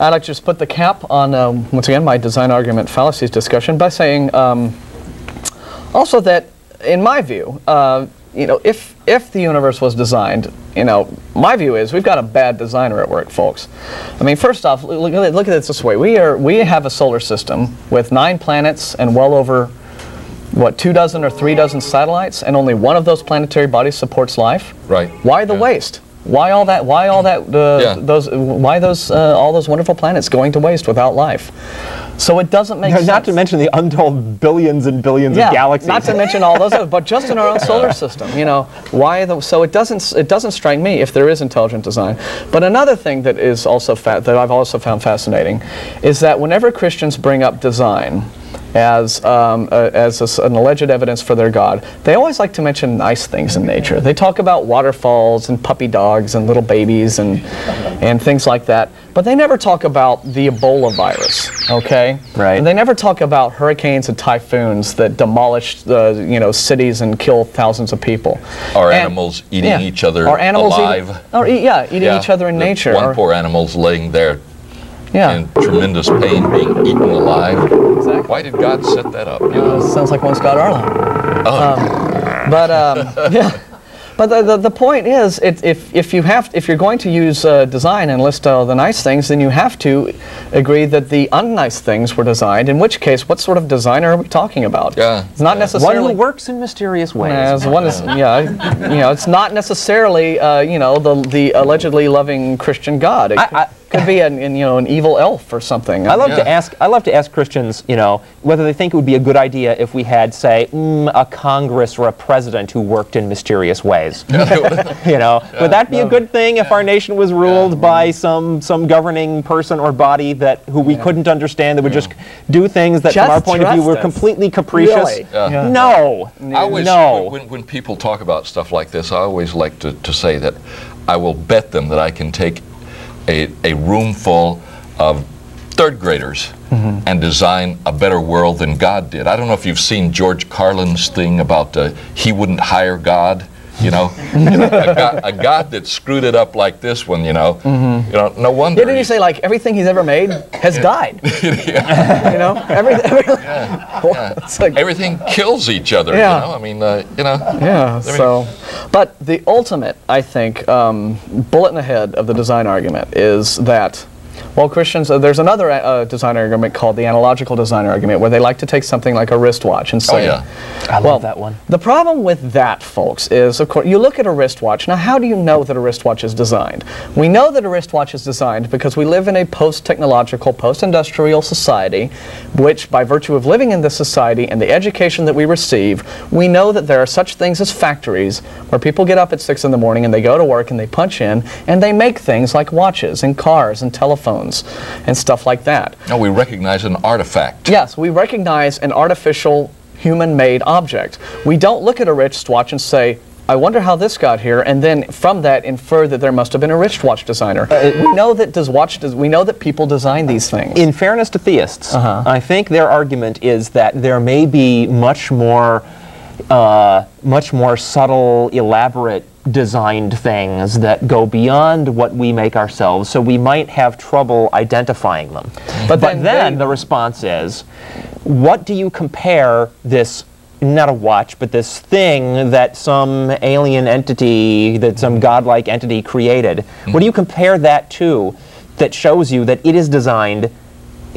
I'd like to just put the cap on um, once again my design argument fallacies discussion by saying um, also that in my view, uh, you know, if if the universe was designed, you know, my view is we've got a bad designer at work, folks. I mean, first off, look, at it- look at it this way: we are we have a solar system with nine planets and well over what two dozen or three dozen satellites, and only one of those planetary bodies supports life. Right. Why the Yeah. waste? Why all that? Why all that? Uh, Yeah. Those? Why those? Uh, all those wonderful planets going to waste without life? So it doesn't make sense. Not to mention the untold billions and billions yeah, of galaxies. not to mention all those, but just in our own solar system, you know, why the? So it doesn't it doesn't strike me if there is intelligent design. But another thing that is also fa- that I've also found fascinating is that whenever Christians bring up design as um, uh, as a an alleged evidence for their God, they always like to mention nice things in nature. They talk about waterfalls and puppy dogs and little babies and and things like that. But they never talk about the Ebola virus, okay? Right. And they never talk about hurricanes and typhoons that demolish the you know cities and kill thousands of people. Are animals eating yeah. each other Are animals alive? Eating, or eat, yeah, eating Yeah, each other in nature. One or- poor animal's laying there yeah. in tremendous pain, being eaten alive. Exactly. Why did God set that up? You Uh, sounds like one Scott Arlo. Oh, But um, yeah. But the, the, the point is, it, if, if you have if you're going to use uh, design and list uh, the nice things, then you have to agree that the unnice things were designed. In which case, what sort of designer are we talking about? Yeah, it's not yeah. One who works in mysterious ways. As one is, yeah, you know, it's not necessarily, uh, you know, the the allegedly loving Christian God. It I- I- could be an, an, you know, an evil elf or something. I love Yeah. to ask. I love to ask Christians, you know, whether they think it would be a good idea if we had, say, mm, a Congress or a president who worked in mysterious ways. you know, would that be a good thing if our nation was ruled by some some governing person or body that who we couldn't understand that would just do things that, from our point of view, trust were us. completely capricious? Really? Yeah. Yeah. No. I always, no. when, when people talk about stuff like this, I always like to, to say that I will bet them that I can take a, a room full of third graders and design a better world than God did. I don't know if you've seen George Carlin's thing about uh, he wouldn't hire God. You know, a, God, a God that screwed it up like this one. You know, you know, no wonder. Yeah, Didn't he say like everything he's ever made has died? you know, every, every, it's like, Everything kills each other. Yeah. You know, I mean, uh, you know. yeah. I mean- So, but the ultimate, I think, um, bullet in the head of the design argument is that. Well, Christians, uh, there's another uh, design argument called the analogical design argument, where they like to take something like a wristwatch and say, Oh say, yeah. I love Well, that one. The problem with that, folks, is of course you look at a wristwatch. Now, how do you know that a wristwatch is designed? We know that a wristwatch is designed because we live in a post-technological, post-industrial society, which, by virtue of living in this society and the education that we receive, we know that there are such things as factories where people get up at six in the morning and they go to work and they punch in and they make things like watches and cars and telephones and stuff like that. No, we recognize an artifact. Yes, we recognize an artificial human-made object. We don't look at a wristwatch and say, I wonder how this got here, and then from that infer that there must have been a wristwatch designer. we know that does watch does, we know that people design these things. In fairness to theists, Uh-huh. I think their argument is that there may be much more, uh, much more subtle, elaborate designed things that go beyond what we make ourselves, so we might have trouble identifying them. But But, then then, they- the response is, what do you compare this? Not a watch, but this thing that some alien entity, that some godlike entity created. What do you compare that to that shows you that it is designed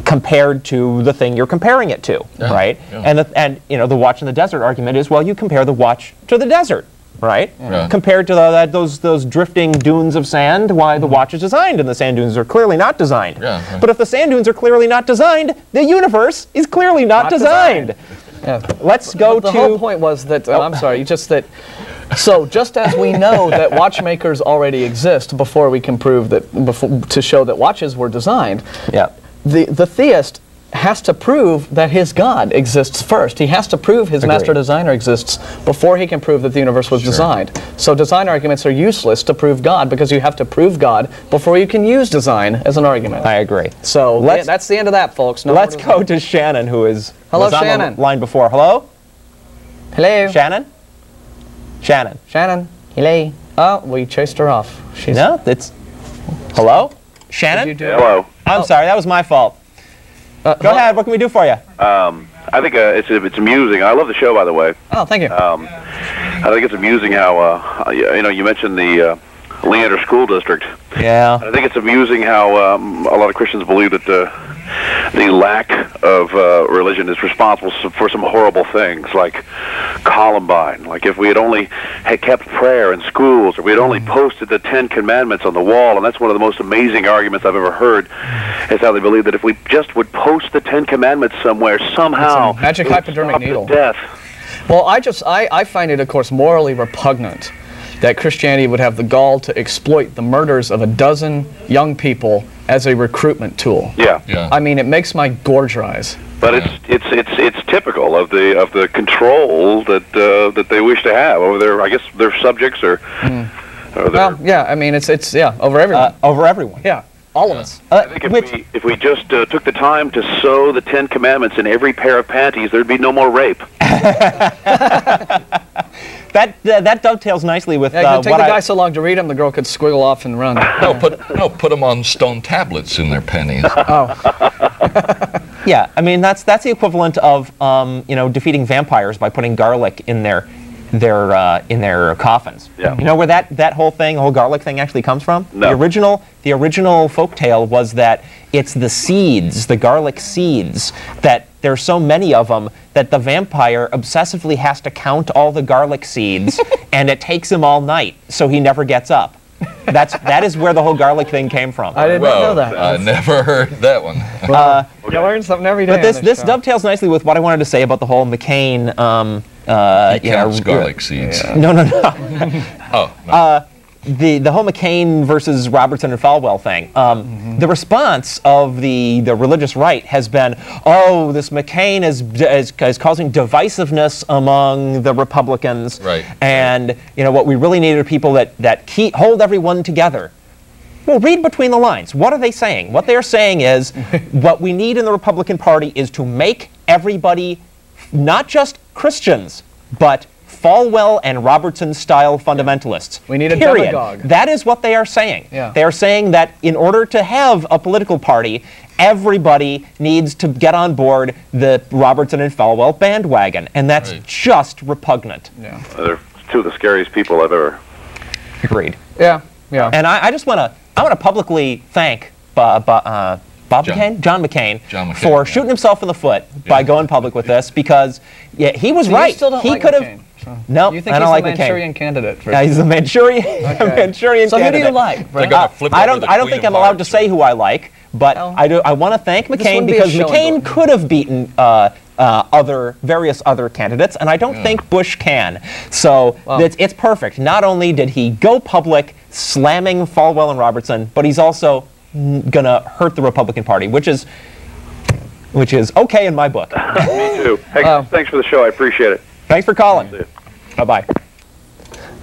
compared to the thing you're comparing it to, Yeah, right? yeah. And the, and you know the watch in the desert argument is well, you compare the watch to the desert, right? Yeah. Compared to the, that, those those drifting dunes of sand, why the watch is designed and the sand dunes are clearly not designed. Yeah, right. But if the sand dunes are clearly not designed, the universe is clearly not, Not designed. designed. Yeah. Let's go the to whole point was that uh, I'm sorry, just that. So just as we know that watchmakers already exist before we can prove that before, to show that watches were designed, yeah. the the theist has to prove that his God exists first. He has to prove his master designer exists before he can prove that the universe was Sure. designed. So design arguments are useless to prove God because you have to prove God before you can use design as an argument. I agree. so Let's- yeah, that's the end of that, folks. No Let's go to Shannon, who is Hello, was on Shannon. the line before. Hello, Hello, Shannon. Shannon. Shannon. Hello. Oh, we chased her off. She's No, it's hello, Shannon. Hello. I'm oh. sorry, that was my fault. Uh, Go ahead. What can we do for you? Um, I think uh, it's it's amusing. I love the show, by the way. Oh, thank you. Um, I think it's amusing how uh, you you know you mentioned the uh, Leander School District. Yeah. I think it's amusing how um, a lot of Christians believe that uh, the lack of uh, religion is responsible for some horrible things, like Columbine. Like if we had only had kept prayer in schools, or we had only posted the Ten Commandments on the wall, and that's one of the most amazing arguments I've ever heard, is how they believe that if we just would post the Ten Commandments somewhere, somehow magic hypodermic needle. death. Well, I just I, I find it, of course, morally repugnant that Christianity would have the gall to exploit the murders of a dozen young people as a recruitment tool. Yeah. Yeah. I mean, it makes my gorge rise. But it's it's it's it's typical of the of the control that uh, that they wish to have over their I guess their subjects or, or their. Well, yeah, I mean, it's it's yeah over everyone. Uh, over everyone. yeah, all of us. Uh, I think if which, we if we just uh, took the time to sew the Ten Commandments in every pair of panties, there'd be no more rape. that uh, that dovetails nicely with Yeah, it uh, take what the I, guy so long to read them, the girl could squiggle off and run. No, put no, put them on stone tablets in their pennies. Yeah, I mean that's that's the equivalent of um, you know defeating vampires by putting garlic in their their uh, in their coffins. Yeah. You know where that that whole thing, whole garlic thing, actually comes from? No. The original the original folktale was that it's the seeds, the garlic seeds, that there's so many of them that the vampire obsessively has to count all the garlic seeds, and it takes him all night, so he never gets up. That's that is where the whole garlic thing came from. I did not know that. I never heard that one. You learn something every day. But this on this show. dovetails nicely with what I wanted to say about the whole McCain. Um, uh, He you know, garlic seeds. No, no, no. Oh, no. the the whole McCain versus Robertson and Falwell thing. Um, The response of the the religious right has been, oh, this McCain is, is is causing divisiveness among the Republicans. Right. And you know what we really need are people that that keep hold everyone together. Well, read between the lines. What are they saying? What they're saying is what we need in the Republican Party is to make everybody not just Christians, but Falwell and Robertson style fundamentalists. We need a Period. demagogue. That is what they are saying. Yeah. They are saying that in order to have a political party, everybody needs to get on board the Robertson and Falwell bandwagon, and that's just repugnant. Yeah. They're two of the scariest people I've ever. Agreed. Yeah. Yeah. And I, I just want to I want to publicly thank Bob, uh, Bob John. McCain, John McCain, John McCain, for yeah. shooting himself in the foot by going public with this because yeah, he was So you right. still don't he like could have. McCain, so- No, You think I don't he's like the McCain. Manchurian candidate? For Yeah, he's the Manchurian, Manchurian So who do you like, Brent? They're flip I don't. I don't think I'm allowed to Hearts. say who I like, but Well, I do. I want to thank McCain wouldn't be because McCain could have beaten uh, uh, other various other candidates, and I don't think Bush can. So Wow. it's, it's perfect. Not only did he go public slamming Falwell and Robertson, but he's also gonna hurt the Republican Party, which is which is okay in my book. Me too. Hey, Oh. thanks for the show. I appreciate it. Thanks for calling. Bye bye.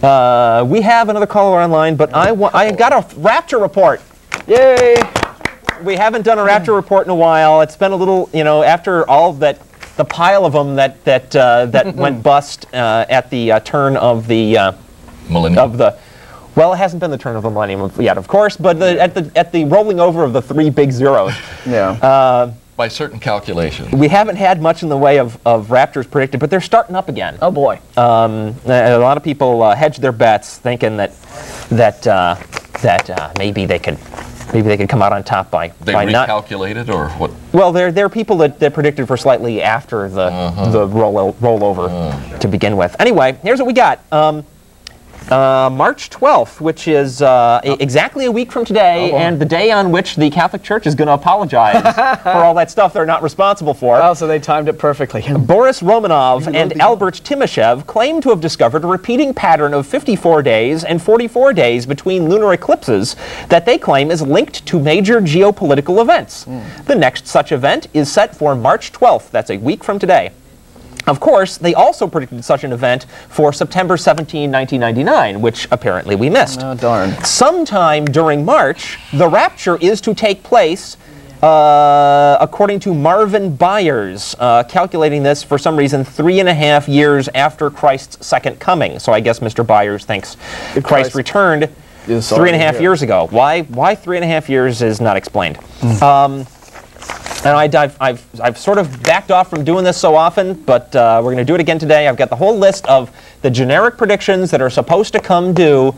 Uh, we have another caller online, but I wa- I got a Rapture report. Yay! We haven't done a Rapture report in a while. It's been a little, you know, after all that, the pile of them that that uh, that went bust uh, at the uh, turn of the uh, Millennium. of the. Well, it hasn't been the turn of the millennium yet, of course, but the, at the at the rolling over of the three big zeros. Yeah. By certain calculations. We haven't had much in the way of, of Raptors predicted, but they're starting up again. oh boy. Um, a lot of people uh, hedge their bets, thinking that that uh, that uh, maybe they could maybe they could come out on top by They by not. recalculated or what? Well, there there are people that, that predicted for slightly after the the roll rollover to begin with. Anyway, here's what we got. Um, uh, March 12th, which is uh, e- exactly a week from today, and the day on which the Catholic Church is going to apologize for all that stuff they're not responsible for. Oh, so they timed it perfectly. Boris Romanov and Albert Timoshev claim to have discovered a repeating pattern of 54 days and 44 days between lunar eclipses that they claim is linked to major geopolitical events. The next such event is set for March 12th. That's a week from today. Of course, they also predicted such an event for September 17, 1999, which apparently we missed. oh darn. Sometime during March, the rapture is to take place, uh, according to Marvin Byers, uh, calculating this for some reason three and a half years after Christ's second coming. So I guess Mr. Byers thinks Christ, Christ returned three and a half here. years ago. Why? Why three and a half years is not explained. Hmm. Um, and I, I've, I've, I've sort of backed off from doing this so often, but uh, we're going to do it again today. I've got the whole list of the generic predictions that are supposed to come due,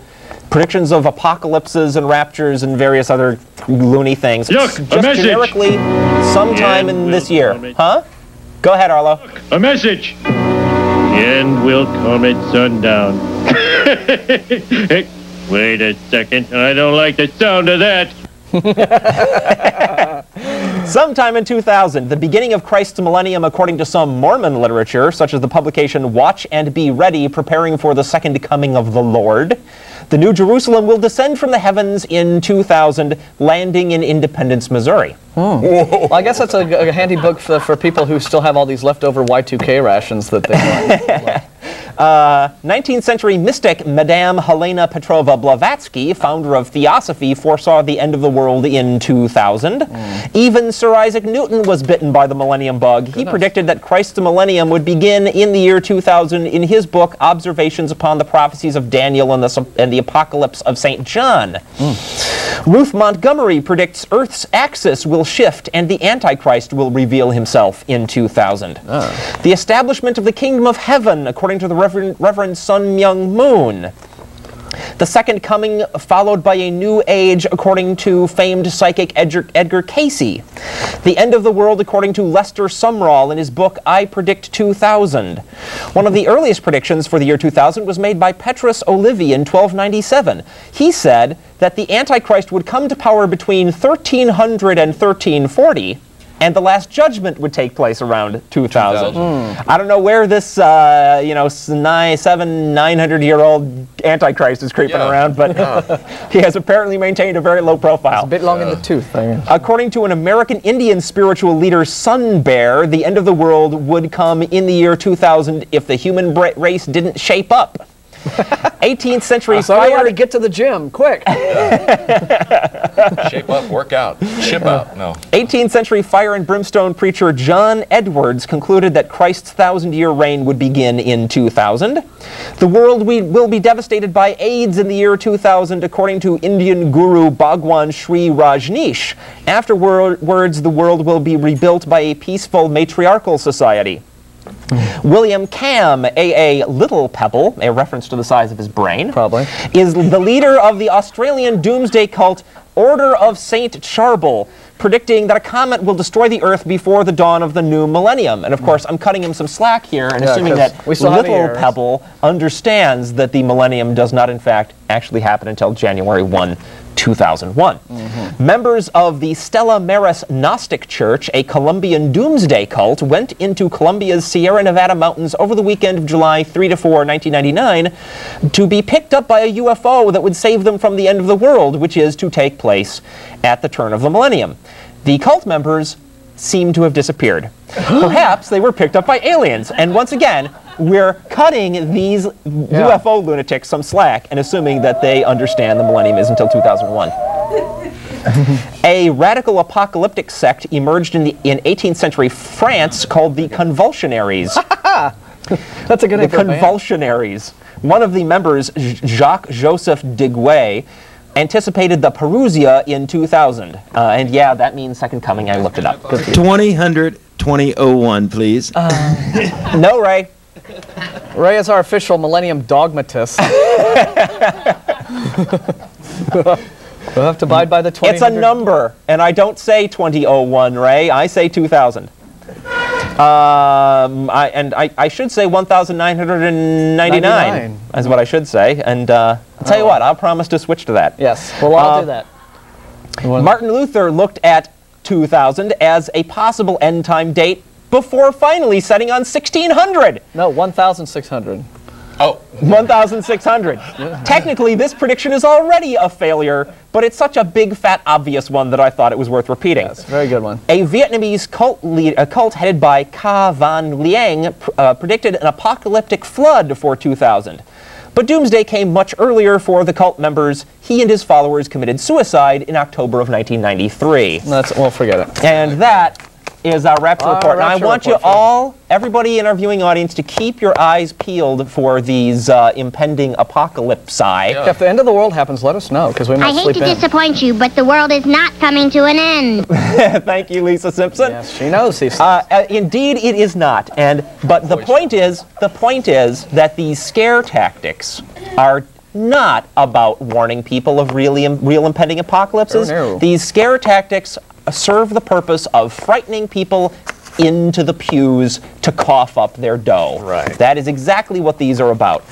predictions of apocalypses and raptures and various other loony things. Look, S- a just message. generically, sometime in this year. Huh? Go ahead, Arlo. A message. The end will come at sundown. Wait a second. I don't like the sound of that. Sometime in 2000, the beginning of Christ's millennium, according to some Mormon literature, such as the publication Watch and Be Ready, preparing for the second coming of the Lord. The New Jerusalem will descend from the heavens in 2000, landing in Independence, Missouri. Hmm. Well, I guess that's a, a handy book for, for people who still have all these leftover Y2K rations that they. Uh, 19th century mystic Madame Helena Petrovna Blavatsky, founder of Theosophy, foresaw the end of the world in 2000. Hmm. Even Sir Isaac Newton was bitten by the millennium bug. He predicted that Christ's millennium would begin in the year 2000 in his book Observations upon the Prophecies of Daniel and the, and the Apocalypse of St. John. Hmm. Ruth Montgomery predicts Earth's axis will shift and the Antichrist will reveal himself in 2000. Ah. The establishment of the kingdom of heaven, according to the Reverend, Reverend Sun Myung Moon. The second coming, followed by a new age, according to famed psychic Edgar, Edgar Cayce. The end of the world, according to Lester Sumrall in his book I Predict 2000. One of the earliest predictions for the year 2000 was made by Petrus Olivi in 1297. He said that the Antichrist would come to power between 1300 and 1340 and the last judgment would take place around 2000. I don't know where this, uh, you know, s- nine, seven, nine hundred year old Antichrist is creeping Yeah. around, but he has apparently maintained a very low profile. a bit long in the tooth. I mean. According to an American Indian spiritual leader, Sun Bear, the end of the world would come in the year 2000 if the human bra- race didn't shape up. 18th century So I fire. gotta get to the gym, quick. Shape up, work out, ship out. No. 18th century fire and brimstone preacher John Edwards concluded that Christ's thousand year reign would begin in 2000. The world we, will be devastated by AIDS in the year 2000, according to Indian guru Bhagwan Shree Rajneesh. Afterwards, the world will be rebuilt by a peaceful matriarchal society. William Kamm, A.A. Little Pebble, a reference to the size of his brain, Probably. is the leader of the Australian doomsday cult Order of Saint Charbel, predicting that a comet will destroy the Earth before the dawn of the new millennium. And of course, I'm cutting him some slack here and Yeah, assuming that Little. Pebble understands that the millennium does not, in fact, actually happen until January 1. 2001. Mm-hmm. Members of the Stella Maris Gnostic Church, a Colombian doomsday cult, went into Colombia's Sierra Nevada mountains over the weekend of July 3 to 4, 1999, to be picked up by a UFO that would save them from the end of the world, which is to take place at the turn of the millennium. The cult members seem to have disappeared. Perhaps they were picked up by aliens. And once again, we're cutting these UFO lunatics some slack and assuming that they understand the millennium is until 2001. a radical apocalyptic sect emerged in, the, in 18th century France called the Convulsionaries. That's a good the name for. Convulsionaries. One of the members, Jacques Joseph Duguet, anticipated the Parousia in 2000. Uh, and yeah, that means second coming. I looked it up. 2000 2001, please. no, Ray. Ray is our official Millennium dogmatist. we'll have to abide by the 20. It's a number, and I don't say 2001, Ray. I say 2000. Um, I, and I, I should say 1,999 99. is what I should say. And uh, I'll tell you what, I'll promise to switch to that. Yes, we'll all Uh, do that. Martin Luther looked at 2000 as a possible end time date before finally setting on 1600. No, 1,600. Oh, 1600. Technically, this prediction is already a failure, but it's such a big, fat, obvious one that I thought it was worth repeating. Yes, very good one. A Vietnamese cult, lead, a cult headed by Ca Van Liem uh, predicted an apocalyptic flood for 2000. But doomsday came much earlier for the cult members. He and his followers committed suicide in October of 1993. That's, well, forget it. And that is our rapture Our report. Now, I want report, you all, everybody in our viewing audience, to keep your eyes peeled for these uh, impending apocalypse. If the end of the world happens, let us know, because we might I hate sleep to in. disappoint you, but the world is not coming to an end. Thank you, Lisa Simpson. Yes, she knows these Uh, uh, indeed, it is not. And but the point is, the point is that these scare tactics are not about warning people of really real impending apocalypses. Oh. These scare tactics serve the purpose of frightening people into the pews to cough up their dough. Right. That is exactly what these are about.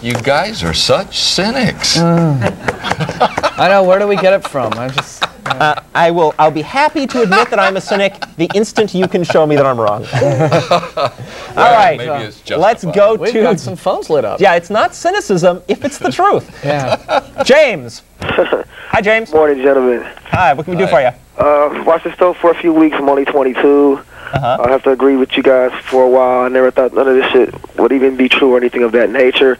you guys are such cynics. I know, where do we get it from? I just. Uh, I will. I'll be happy to admit that I'm a cynic the instant you can show me that I'm wrong. All right. maybe it's Let's justified. go We've to got some phones lit up. Yeah, it's not cynicism if it's the truth. Yeah. James. Hi, James. Morning, gentlemen. Hi, what can we do for you? Uh, watched the stove for a few weeks. I'm only 22. Uh-huh. I have to agree with you guys for a while. I never thought none of this shit would even be true or anything of that nature.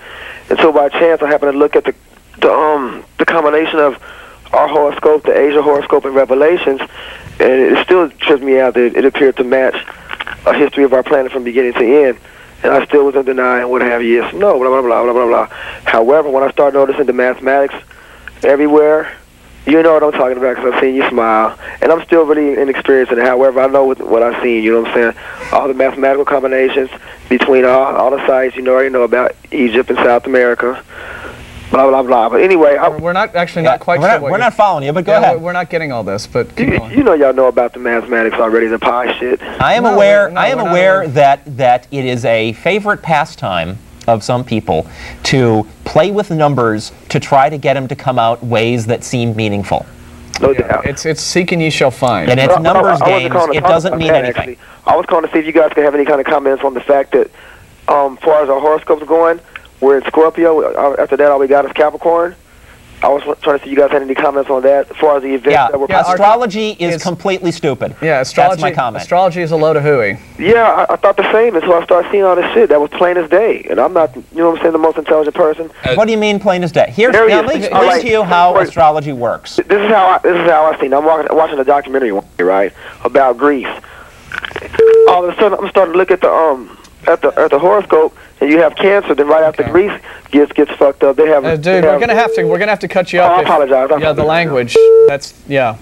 Until by chance, I happened to look at the the um the combination of our horoscope, the Asia horoscope, and Revelations, and it still tripped me out that it appeared to match a history of our planet from beginning to end. And I still was in denial and what have you. Yes, no, blah blah blah blah blah blah. However, when I started noticing the mathematics everywhere, you know what I'm talking about because I've seen you smile. And I'm still really inexperienced in it. However, I know what, what I've seen. You know what I'm saying? All the mathematical combinations between all, all the sites you know already know about Egypt and South America. Blah, blah, blah. But anyway, I, We're not actually not quite we're sure not, what we're you're- not following you, but go Yeah, ahead. we're- We're not getting all this, but keep you, going. you know y'all know about the mathematics already, the pi shit. I am No, aware. no, I am aware aware. that that it is a favorite pastime of some people to play with numbers to try to get them to come out ways that seem meaningful. No Yeah, doubt. it's it's seeking ye shall find. And it's But I- I- numbers I wasn't games. It doesn't mean that, anything. actually. I was calling to see if you guys could have any kind of comments on the fact that, um, as far as our horoscopes are going, we're in Scorpio. Uh, After that, all we got is Capricorn. I was trying to see you guys had any comments on that as far as the events Yeah, that were yeah astrology is completely stupid. Yeah, astrology. That's my comment. Astrology is a load of hooey. Yeah, I, I thought the same until I started seeing all this shit. That was plain as day. And I'm not, you know what I'm saying, the most intelligent person. what do you mean plain as day? Here's, There he now is. let me explain right. to you how astrology works. This is how I, this is how I seen. it. I'm watching, watching a documentary one day, right, about Greece. All of a sudden, I'm starting to look at the um at the at the horoscope, and you have Cancer. Then right after Greece gets gets fucked up, they have. Uh, dude, they we're have- gonna have to we're gonna have to cut you Oh, up. I apologize. I yeah, the apologize. language. That's yeah.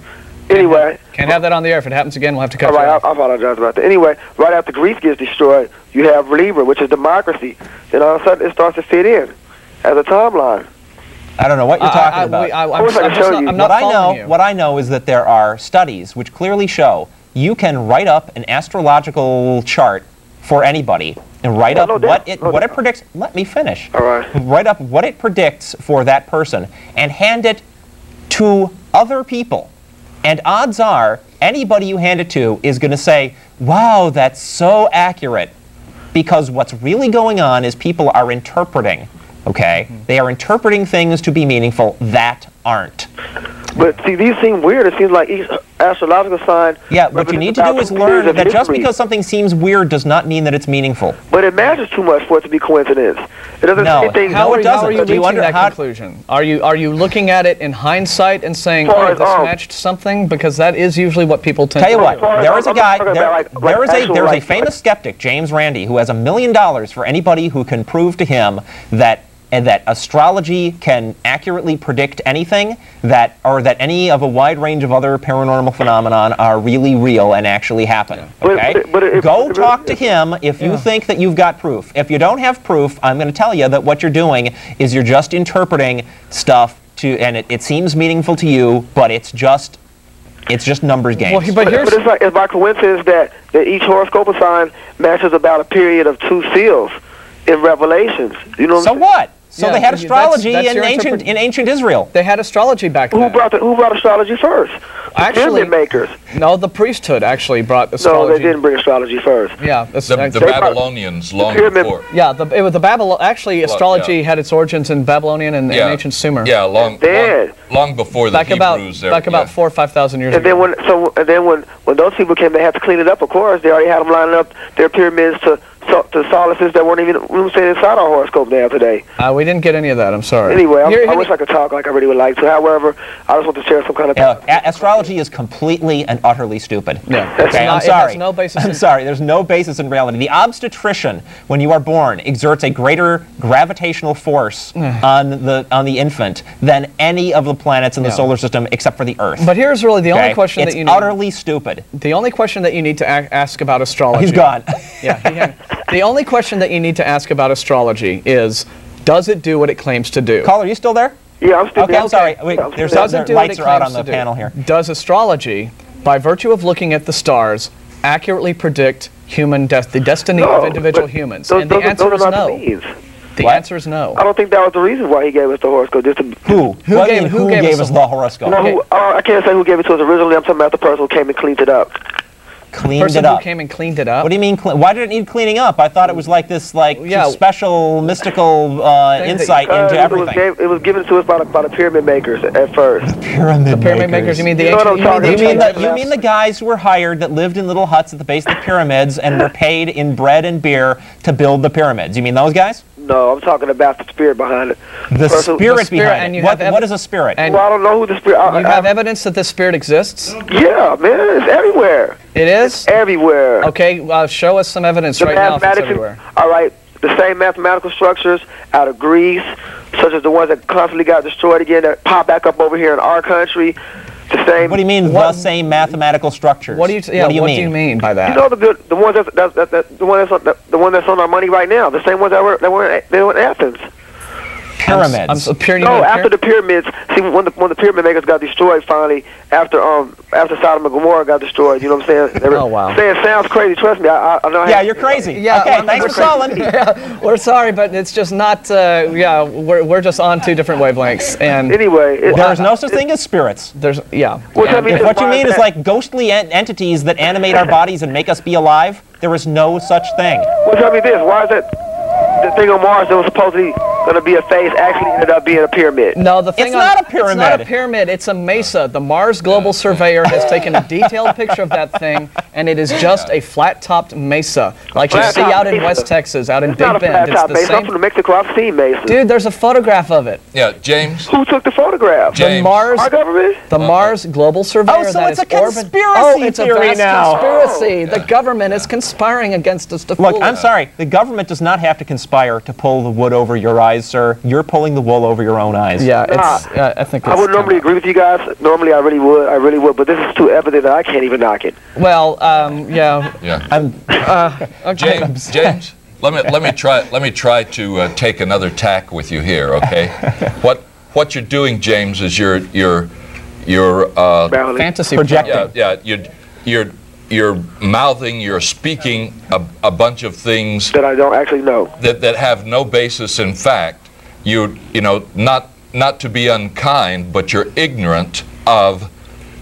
Anyway. Can't have that on the air. If it happens again, we'll have to cut All right, you I, off. I apologize about that. Anyway, right after Greece gets destroyed, you have Libra, which is democracy. Then all of a sudden, it starts to fit in as a timeline. I don't know what you're talking I- about. I- I'm I wish I'm could just show not- you. I'm not what I know, you. what I know is that there are studies which clearly show you can write up an astrological chart for anybody and write Yeah, up no what it no what it predicts. Let me finish. All right. Write up what it predicts for that person and hand it to other people. And odds are anybody you hand it to is going to say, "Wow, that's so accurate." Because what's really going on is people are interpreting, okay? Mm-hmm. They are interpreting things to be meaningful that aren't. But see, these seem weird. It seems like each astrological sign. Yeah, what you need to do is learn that just because something seems weird does not mean that it's meaningful. But it matters too much for it to be coincidence. It doesn't No. say things. How, are, it doesn't. are you Do you reaching under- that conclusion? Are you are you looking at it in hindsight and saying, "Oh, as, this um, matched something"? Because that is usually what people tend Tell you what, there is a I'm guy, talking there, like- there like is a there's a like- famous skeptic, James Randi, who has a million dollars for anybody who can prove to him that and that astrology can accurately predict anything that or that any of a wide range of other paranormal phenomenon are really real and actually happen. Okay? but it- but it- Go it- talk to him if you think that you've got proof. If you don't have proof, I'm going to tell you that what you're doing is you're just interpreting stuff to and it, it seems meaningful to you, but it's just it's just numbers games. Well, he- But, but here's but it's like it's by coincidence that, that each horoscope sign matches about a period of two seals in Revelations. You know what So I'm what? So Yeah, they had astrology that's in ancient in ancient Israel. they had astrology back then. Who brought the, who brought astrology first? The Actually- pyramid makers. no, the priesthood actually brought No, astrology. they didn't bring astrology first. Yeah, that's, The, the They brought- Babylonians long pyramid- before. yeah. The, it was the Babylon. Actually, astrology yeah. had its origins in Babylonian and, and ancient Sumer. Yeah, long, long, Then- long before the back about there, back about four or five thousand years And ago. then when so and then when when those people came, they had to clean it up. Of course, they already had them lining up their pyramids to so, to solaces that weren't even you know saying inside our horoscope now today. uh, we didn't get any of that. I'm sorry. Anyway, I, Here- I wish I could talk like I really would like to. However, I just want to share some kind of. Uh, a- astrology is completely and utterly stupid. Yeah, it's Okay, not- I'm it has sorry. no basis I'm in- sorry. There's no basis in reality. The obstetrician, when you are born, exerts a greater gravitational force on the on the infant than any of the planets in the solar system except for the Earth. But here's really the okay? only question it's that you need. utterly stupid. The only question that you need to a- ask about astrology. He's gone. Yeah. he had- the only question that you need to ask about astrology is, does it do what it claims to do? Caller, are you still there? Yeah, I'm still. Okay, I'm sorry. Wait, I'm there's still- Does their it do what lights it are out on claims the to do? panel here. Does astrology, by virtue of looking at the stars, accurately predict human death, the destiny No, of individual humans? Those, and the those, answer those is are not no. the means. The What? answer is no. I don't think that was the reason why he gave us the horoscope. Just to Who? Who What gave- who who gave gave us us the- the horoscope? no, who, uh, I can't say who gave it to us originally. I'm talking about the person who came and cleaned it up. Cleaned person it who up. came and cleaned it up. What do you mean? Cle- why did it need cleaning up? I thought it was like this, like Yeah. special mystical uh, They- they- insight Uh, into it, was everything. gave, it was given to us by the, by the pyramid makers at first. pyramid, Pyramid makers. You mean the You know what ancient? I'm you You mean mean the the you mean the guys who were hired that lived in little huts at the base of the pyramids and were paid in bread and beer to build the pyramids? You mean those guys? No, I'm talking about the spirit behind it. The Person- spirit, the spirit, behind and it. you What, have what ev- is a spirit? and- Well, I don't know who the spirit. I, You I- have evidence that this spirit exists? yeah, man, it's everywhere. It is? Everywhere. Okay, uh, show us some evidence The right now if it's everywhere. All right, the same mathematical structures out of Greece, such as the ones that constantly got destroyed again, that pop back up over here in our country. The same. what do you mean the same mathematical structures? What do you, yeah, what do you mean? mean by that? You know the build- the ones that's, that, that, that, the one that's on, the, the one that's on our money right now. The same ones that were that were in, they were in Athens. Pyramids. I'm, so pyramid, No, after the pyramids. See, when the when the pyramid makers got destroyed finally, after um after Sodom and Gomorrah got destroyed, you know what I'm saying? They were Oh, wow. Saying sounds crazy. Trust me, I, I, I know. I yeah, have- you're crazy. Yeah, okay, well, thanks for we're calling. yeah, we're sorry, but it's just not. Uh, yeah, we're, we're just on two different wavelengths, and Anyway, it, There's no such thing as spirits. there's yeah. Well, tell me If what you mean is like ghostly en- entities that animate our bodies and make us be alive, there is no such thing. Well, tell me this. Why is that the thing on Mars that was supposedly going to be a face actually ended up being a pyramid. No, the thing It's on- not a It's not a pyramid. pyramid. It's a mesa. The Mars Global Surveyor has taken a detailed picture of that thing, and it is just a flat-topped mesa, like you see out in mesa. West Texas, out in It's Big not a Bend. flat It's the mesa. I'm same. from Mexico. I've seen mesa. Dude, there's a photograph of it. Yeah, James. Who took the photograph? James. The Mars, Our government? the uh-huh. Mars Global Surveyor. Oh, so that it's a is orbit- conspiracy oh, it's a theory vast now. Conspiracy. Oh, the government is conspiring against us to Look, fool I'm sorry. The government does not have to conspire to pull the wood over your eyes, sir. You're pulling the wool over your own eyes. Yeah, it's. Uh, I think. I would normally agree with you guys. Normally, I really would. I really would. But this is too evident that I can't even knock it. Well, um, yeah. Yeah. I'm. Uh, okay. James, James, let me let me try let me try to uh, take another tack with you here, okay? what what you're doing, James, is you're you're you're uh, Fantasy Projecting. yeah yeah you're you're you're mouthing, you're speaking a, a bunch of things That I don't actually know. that, that have no basis in fact. You you know not not to be unkind, but you're ignorant of.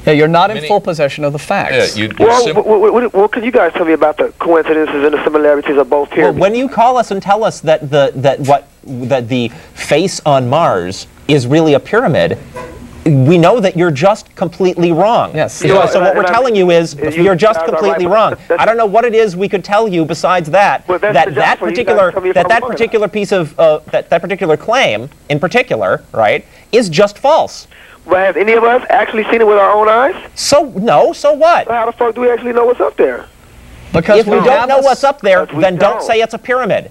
Yeah, you're not in full possession of the facts. Yeah, you, Well, sim- what, what, what, what can you guys tell me about the coincidences and the similarities of both here? Well, when you call us and tell us that the that what that the face on Mars is really a pyramid, we know that you're just completely wrong. Yes. So, Yeah, so and what we're and I- telling you is you you're just guys right, completely wrong. I don't know what it is we could tell you besides that Well, that that for you guys to particular tell me if that that wrong or not. particular piece of uh, that that particular claim in particular, right, is just false. But have any of us actually seen it with our own eyes? So no, so what? So how the fuck do we actually know what's up there? Because if we have don't know a- what's up there, then don't don't. say it's a pyramid.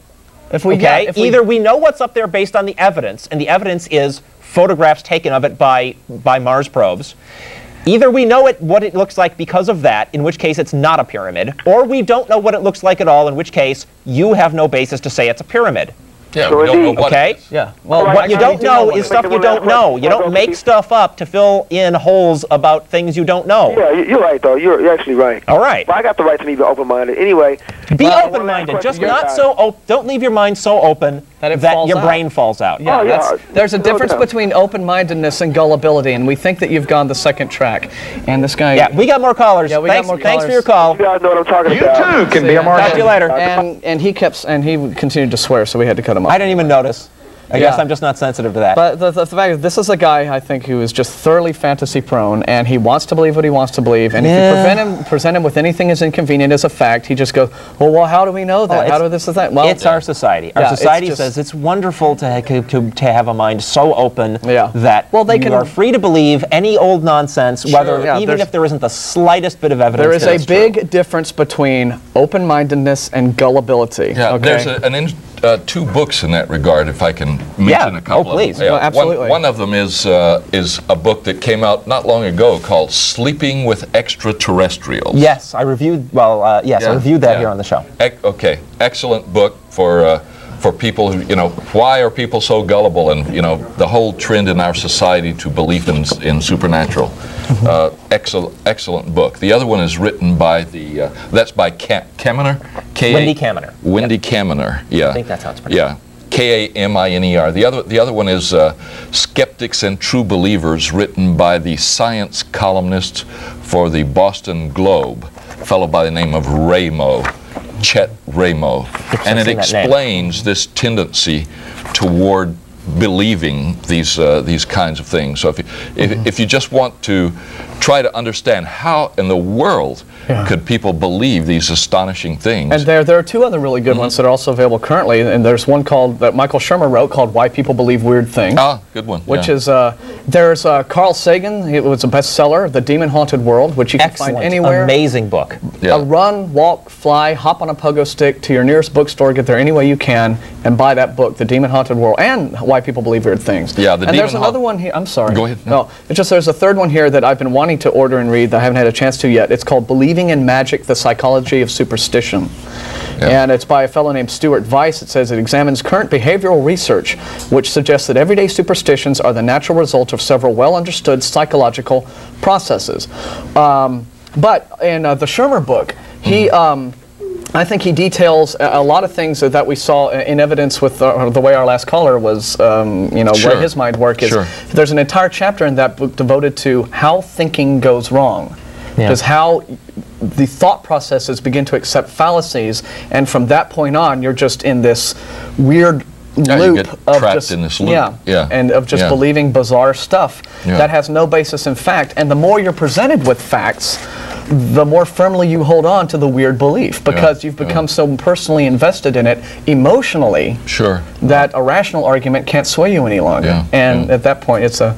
If we okay, yeah, if we- either we know what's up there based on the evidence, and the evidence is photographs taken of it by by Mars probes. Either we know it what it looks like because of that, in which case it's not a pyramid, or we don't know what it looks like at all, in which case you have no basis to say it's a pyramid. yeah, so we don't know what. Okay? it is. yeah. Well, What you don't know know is stuff you don't know. You don't make stuff up to fill in holes about things you don't know. Yeah, you- you're right though. You're, you're actually right. All right. Well, I got the right to be open-minded. Anyway, Be Well, open-minded. Just not guys. so. Op- don't leave your mind so open That it falls your out. brain falls out. Yeah, Oh, yeah. there's a No difference doubt. between open-mindedness and gullibility, and we think that you've gone the second track. And this guy. Yeah, we got more callers. Yeah, we got thanks, more Thanks for your call. you guys know what I'm talking You about. too can be a Talk to you later. And and he kept and he continued to swear, so we had to cut him off. I didn't even notice. I Yeah. guess I'm just not sensitive to that. But the, the, the fact is, this is a guy I think who is just thoroughly fantasy prone, and he wants to believe what he wants to believe. And if you prevent him, present him with anything as inconvenient as a fact, he just goes, "Well, well, how do we know that? Oh, how it's- do this is that?" Well, it's our society. Our Yeah, it's society just- says it's wonderful to, to, to have a mind so open Yeah. that Well, they you can- are free to believe any old nonsense, whether Yeah, even if there isn't the slightest bit of evidence. there is that a it's true. big difference between open-mindedness and gullibility. Yeah, okay? there's a, an in, uh, two books in that regard, if I can mention Yeah. a couple Oh, please. of them. No, one- absolutely. One, of them is uh, is a book that came out not long ago called "Sleeping with Extraterrestrials." Yes, I reviewed. Well, uh, yes, I reviewed that yeah. here on the show. Ec- okay, excellent book for uh, for people who you know why are people so gullible and you know the whole trend in our society to belief in in supernatural. Mm-hmm. Uh, excellent excellent book. The other one is written by the uh, that's by Ka- Kaminer. K- Wendy Kaminer. Wendy Kaminer. Yeah. I think that's how it's pronounced. Yeah. K A M I N E R. The other the other one is uh, Skeptics and True Believers, written by the science columnist for the Boston Globe, a fellow by the name of Raymo, Chet Raymo, and it seen that name. explains this tendency toward believing these uh, these kinds of things. So if you, if, Mm-hmm. if you just want to try to understand how in the world could people believe these astonishing things, And there, there are two other really Mm-hmm. good ones that are also available currently. And there's one called that Michael Shermer wrote called "Why People Believe Weird Things." ah, good one. Which yeah. is uh, there's uh, Carl Sagan. It was a bestseller, The Demon Haunted World, which you can Excellent, find anywhere. amazing book. Yeah. Uh, run, walk, fly, hop on a pogo stick to your nearest bookstore, get there any way you can, and buy that book, The Demon Haunted World, and Why People Believe Weird Things. Yeah, The and there's another one here. I'm sorry. Go ahead. No, it's just there's a third one here that I've been wanting to order and read that I haven't had a chance to yet. It's called Believing in Magic: The Psychology of Superstition. Yeah. And it's by a fellow named Stuart Vyse. It says it examines current behavioral research, which suggests that everyday superstitions are the natural result of several well understood psychological processes. Um, but in uh, the Shermer book, he. Hmm. Um, I think he details a, lot of things that, we saw in evidence with uh, the way our last caller was, um, you know, Sure. where his mind work is. Sure. There's an entire chapter in that book devoted to how thinking goes wrong. Yeah. Because how the thought processes begin to accept fallacies, and from that point on, you're just in this weird Yeah, you loop get of trapped just in this loop. Yeah, Yeah. and of just Yeah. believing bizarre stuff that has no basis in fact. And the more you're presented with facts, the more firmly you hold on to the weird belief because you've yeah. become so personally invested in it emotionally Sure. that a rational argument can't sway you any longer. Yeah, and at that point, it's a.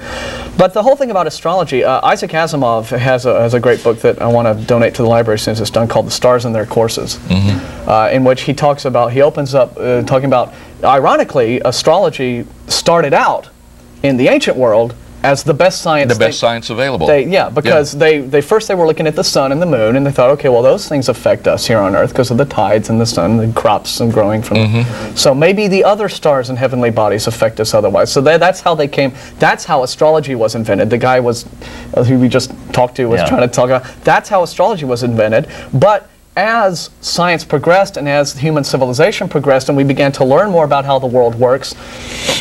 But the whole thing about astrology, uh, Isaac Asimov has a, has a great book that I want to donate to the library since it's done called The Stars and Their Courses, Mm-hmm. uh, in which he talks about, he opens up uh, talking about, ironically, astrology started out in the ancient world as the best science. The they- best science available. they, yeah, because They, they first they were looking at the sun and the moon, and they thought, okay, well those things affect us here on Earth because of the tides and the sun, the crops and growing from. Mm-hmm. So maybe the other stars and heavenly bodies affect us otherwise. So they, that's how they came. That's how astrology was invented. The guy was, uh, who we just talked to, was Yeah. trying to talk about. That's how astrology was invented. But as science progressed and as human civilization progressed, and we began to learn more about how the world works,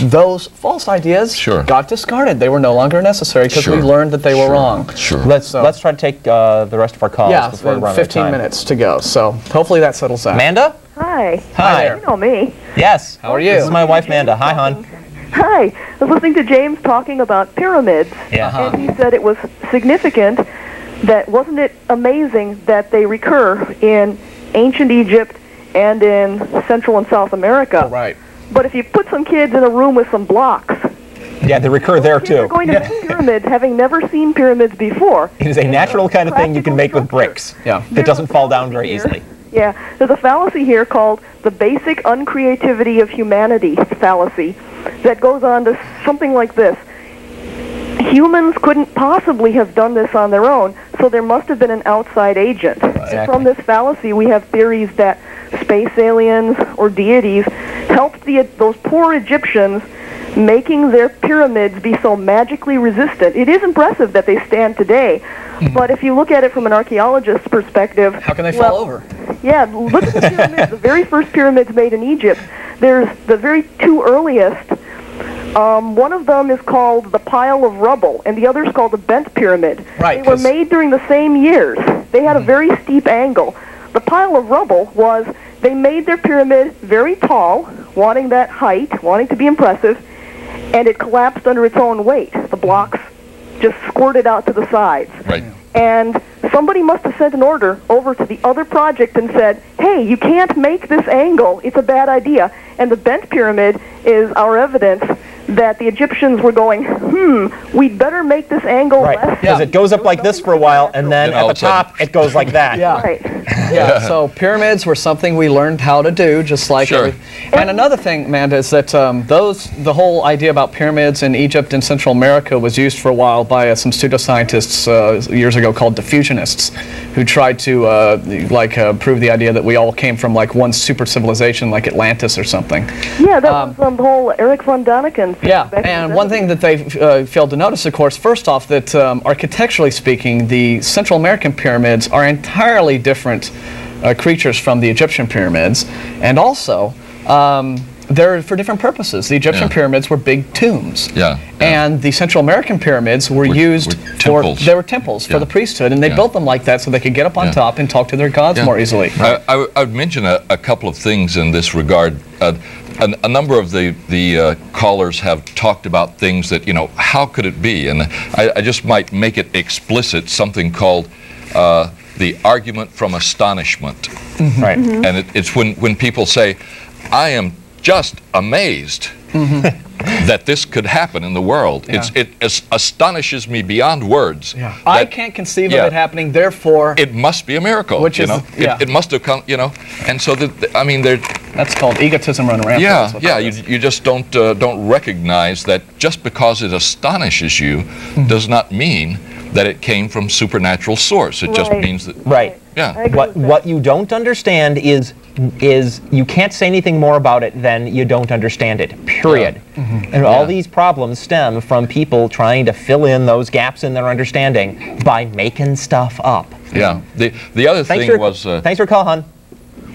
those false ideas Sure. got discarded. They were no longer necessary because we learned that they were wrong. Sure. Let's So- let's try to take uh, the rest of our calls Yeah, before we run out of 15 minutes to go. So hopefully that settles that. Amanda? Hi. Hi. You know me. Yes. How are you? This is my wife, Amanda. Hi, hon. Hi. I was listening to James talking about pyramids, Yeah. Uh-huh. and he said it was significant that wasn't it amazing that they recur in ancient Egypt and in Central and South America. Oh, right. But if you put some kids in a room with some blocks, Yeah, they recur there they're too. going to see pyramids having never seen pyramids before. It is a natural kind of thing you can make with bricks. Yeah. It doesn't fall down very easily. Yeah, there's a fallacy here called the basic uncreativity of humanity fallacy that goes on to something like this. Humans couldn't possibly have done this on their own, so there must have been an outside agent. And From this fallacy, we have theories that space aliens or deities helped the, those poor Egyptians making their pyramids be so magically resistant. It is impressive that they stand today, hmm. but if you look at it from an archaeologist's perspective, How can they well, fall over? yeah, look at the pyramids. the very first pyramids made in Egypt. There's the very two earliest. Um, one of them is called the pile of rubble, and the other is called the bent pyramid. Right, They were made during the same years. They had a very steep angle. The pile of rubble was they made their pyramid very tall, wanting that height, wanting to be impressive, and it collapsed under its own weight. The blocks just squirted out to the sides Right. and somebody must have sent an order over to the other project and said, "Hey, you can't make this angle. It's a bad idea." And the bent pyramid is our evidence that the Egyptians were going, "Hmm, we'd better make this angle Right. less." Because it goes up like this for a while, and then Then all at the of a sudden- top, it goes like that. Yeah. Right. Yeah, so pyramids were something we learned how to do, just like Sure. every- And another thing, Amanda, is that um, those the whole idea about pyramids in Egypt and Central America was used for a while by uh, some pseudoscientists uh, years ago called diffusionists, who tried to uh, like uh, prove the idea that we all came from like one super civilization, like Atlantis or something. Yeah, that was um, the whole Erich von Däniken. Yeah, and one thing that they uh, failed to notice, of course, first off, that um, architecturally speaking, the Central American pyramids are entirely different uh, creatures from the Egyptian pyramids, and also um, they're for different purposes. The Egyptian Yeah. pyramids were big tombs. Yeah. And the Central American pyramids were, Were- used were for they were temples for the priesthood, and they Yeah. built them like that so they could get up on Yeah. top and talk to their gods Yeah. more easily. I I would mention a, a couple of things in this regard. Uh, a, a number of the, the uh, callers have talked about things that, you know, how could it be? And I, I just might make it explicit something called uh, the argument from astonishment. Right. And it, it's when, when people say, I am just amazed that this could happen in the world. It's, it as- astonishes me beyond words. Yeah. I can't conceive yeah. of it happening, therefore, It must be a miracle. Which you is- know? yeah. it, it must have come, you know. And so, that, I mean, there, that's called egotism run rampant. yeah, yeah. You, you just don't uh, don't recognize that just because it astonishes you Hmm. does not mean that it came from supernatural source. It just means that Right. yeah. What what you don't understand is is you can't say anything more about it than you don't understand it. Period. And all these problems stem from people trying to fill in those gaps in their understanding by making stuff up. Yeah. The the other Thanks thing for was uh, thanks for call, hon.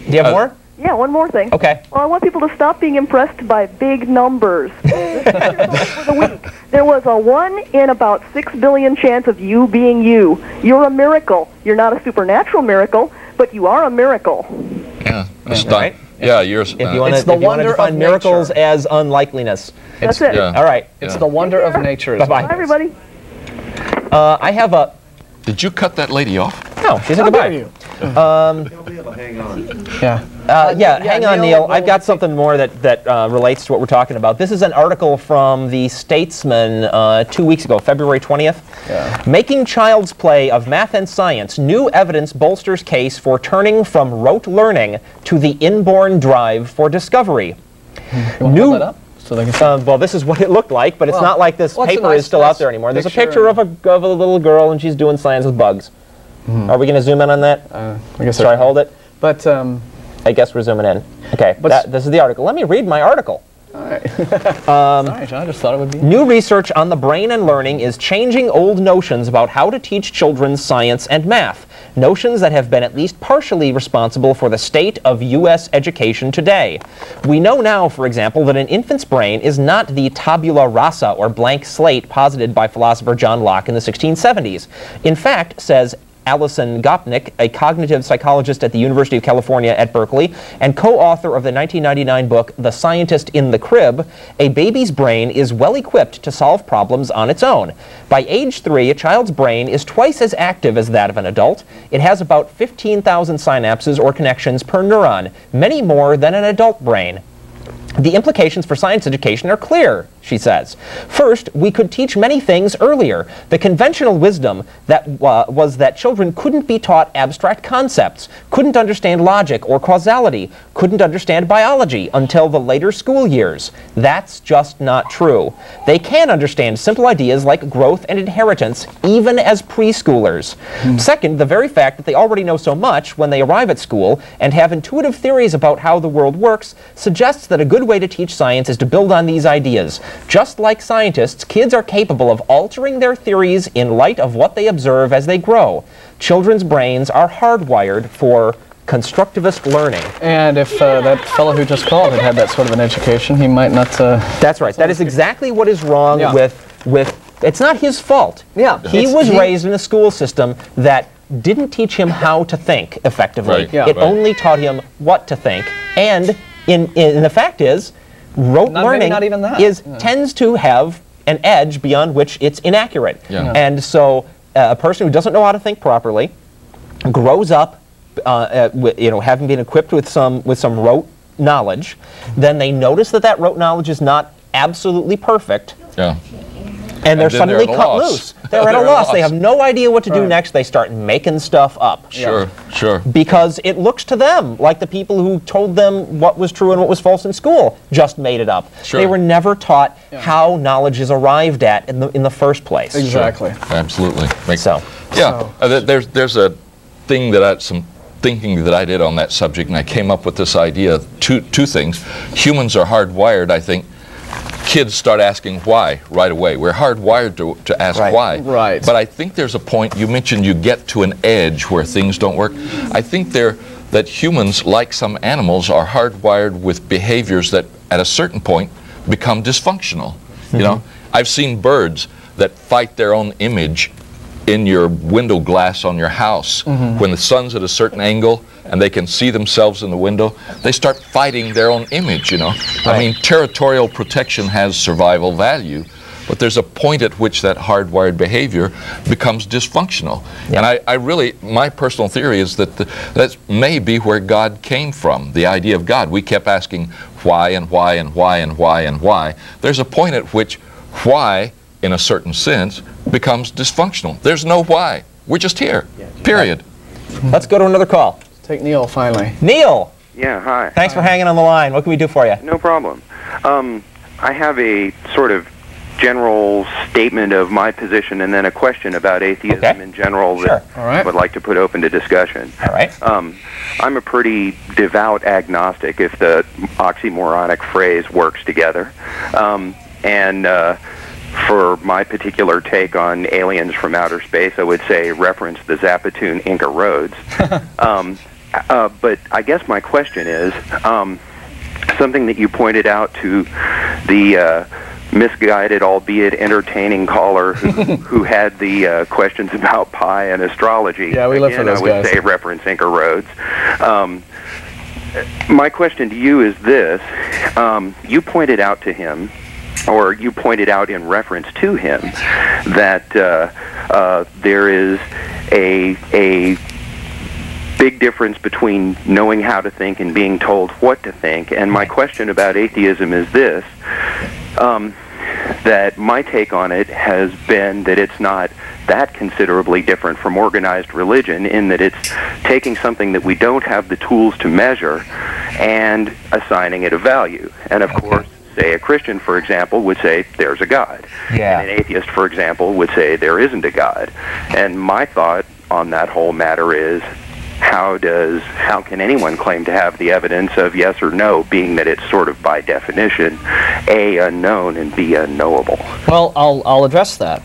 Do you have Uh, more? Yeah, one more thing. Okay. Well, I want people to stop being impressed by big numbers. For the week, there was a one in about six billion chance of you being you. You're a miracle. You're not a supernatural miracle, but you are a miracle. Yeah, aston- Right. Yeah, yours. If you want It's to the if you wanna wonder of miracles nature. as unlikeliness. That's it. Yeah. All right. It's the wonder of nature. Bye-bye. Bye, everybody. Uh, I have a. Did you cut that lady off? No, she said How goodbye. dare you? Um, Yeah. Uh, yeah, yeah, hang on, Neal, Neal. I've got something more that, that uh, relates to what we're talking about. This is an article from the Statesman uh, two weeks ago, February 20th. Yeah. Making child's play of math and science, new evidence bolsters case for turning from rote learning to the inborn drive for discovery. You New- hold that up so they can? Uh, well, this is what it looked like, but it's not like this well, paper nice- is still nice out there anymore. There's a picture picture of a, of a little girl, and she's doing science with bugs. Are we going to zoom in on that? Uh, I guess Should I hold it? But um, I guess we're zooming in. Okay, But- that, this is the article. Let me read my article. all right. Sorry, John. I just thought it would be. New research on the brain and learning is changing old notions about how to teach children science and math. Notions that have been at least partially responsible for the state of U.S. education today. We know now, for example, that an infant's brain is not the tabula rasa or blank slate posited by philosopher John Locke in the 1670s. In fact, says Alison Gopnik, a cognitive psychologist at the University of California at Berkeley and co-author of the 1999 book The Scientist in the Crib, a baby's brain is well equipped to solve problems on its own. By age 3, a child's brain is twice as active as that of an adult. It has about 15,000 synapses or connections per neuron, many more than an adult brain. The implications for science education are clear, she says. First, we could teach many things earlier. The conventional wisdom that uh, was that children couldn't be taught abstract concepts, couldn't understand logic or causality, couldn't understand biology until the later school years. That's just not true. They can understand simple ideas like growth and inheritance even as preschoolers. Second, the very fact that they already know so much when they arrive at school and have intuitive theories about how the world works suggests that a good way to teach science is to build on these ideas. Just like scientists, kids are capable of altering their theories in light of what they observe as they grow. Children's brains are hardwired for constructivist learning. And if uh, that fellow who just called had had that sort of an education, he might not. Uh, That's right. That is exactly what is wrong Yeah. with with. It's not his fault. Yeah. He It's- was he- raised in a school system that didn't teach him how to think effectively. Right, yeah. It right. only taught him what to think. And in, in the fact is, rote Not- learning not even that. is Yeah. tends to have an edge beyond which it's inaccurate. Yeah. Yeah. And so uh, a person who doesn't know how to think properly grows up, uh, uh, wi- you know, having been equipped with some with some rote knowledge, then they notice that that rote knowledge is not absolutely perfect, Yeah. And they're then suddenly they're cut loss. loose. They're at a They're at a loss. They have no idea what to do next. They start making stuff up. Sure. Sure. Because it looks to them like the people who told them what was true and what was false in school just made it up. Sure. They were never taught how knowledge is arrived at in the in the first place. exactly. Absolutely. Makes So. Yeah, uh, there's there's a thing that I some thinking that I did on that subject, and I came up with this idea. Two two things. Humans are hardwired. I think kids start asking why right away. We're hardwired to to ask Right. why. Right. But I think there's a point. You mentioned you get to an edge where things don't work. I think there that humans, like some animals, are hardwired with behaviors that, at a certain point, become dysfunctional. You mm-hmm. know, I've seen birds that fight their own image in your window glass on your house. Mm-hmm. When the sun's at a certain angle and they can see themselves in the window, they start fighting their own image, you know. I mean, territorial protection has survival value, but there's a point at which that hardwired behavior becomes dysfunctional. And I, I really, my personal theory is that the, that may be where God came from, the idea of God. We kept asking why and why and why and why and why. There's a point at which why, in a certain sense, becomes dysfunctional. There's no why. We're just here. Period. Let's go to another call. Take Neal finally. Neal, Yeah, hi. thanks for hanging on the line. What can we do for you? No problem. Um, I have a sort of general statement of my position and then a question about atheism Okay. in general Sure. that All right. I would like to put open to discussion. All right. Um, I'm a pretty devout agnostic, if the oxymoronic phrase works together. Um, and uh, for my particular take on aliens from outer space, I would say reference the Zappa tune Inca roads. um, uh, but I guess my question is um, something that you pointed out to the uh, misguided, albeit entertaining caller who, who had the uh, questions about pi and astrology. Yeah, we live for Again, those I would guys. say reference Inca roads. Um, my question to you is this: um, You pointed out to him, or you pointed out in reference to him, that uh, uh, there is a a big difference between knowing how to think and being told what to think. And my question about atheism is this: um, that my take on it has been that it's not that considerably different from organized religion in that it's taking something that we don't have the tools to measure and assigning it a value. And of course, say a Christian, for example, would say there's a God. Yeah. And an atheist, for example, would say there isn't a God. And my thought on that whole matter is how does how can anyone claim to have the evidence of yes or no being that it's sort of by definition a unknown and b unknowable Well, I'll, I'll address that.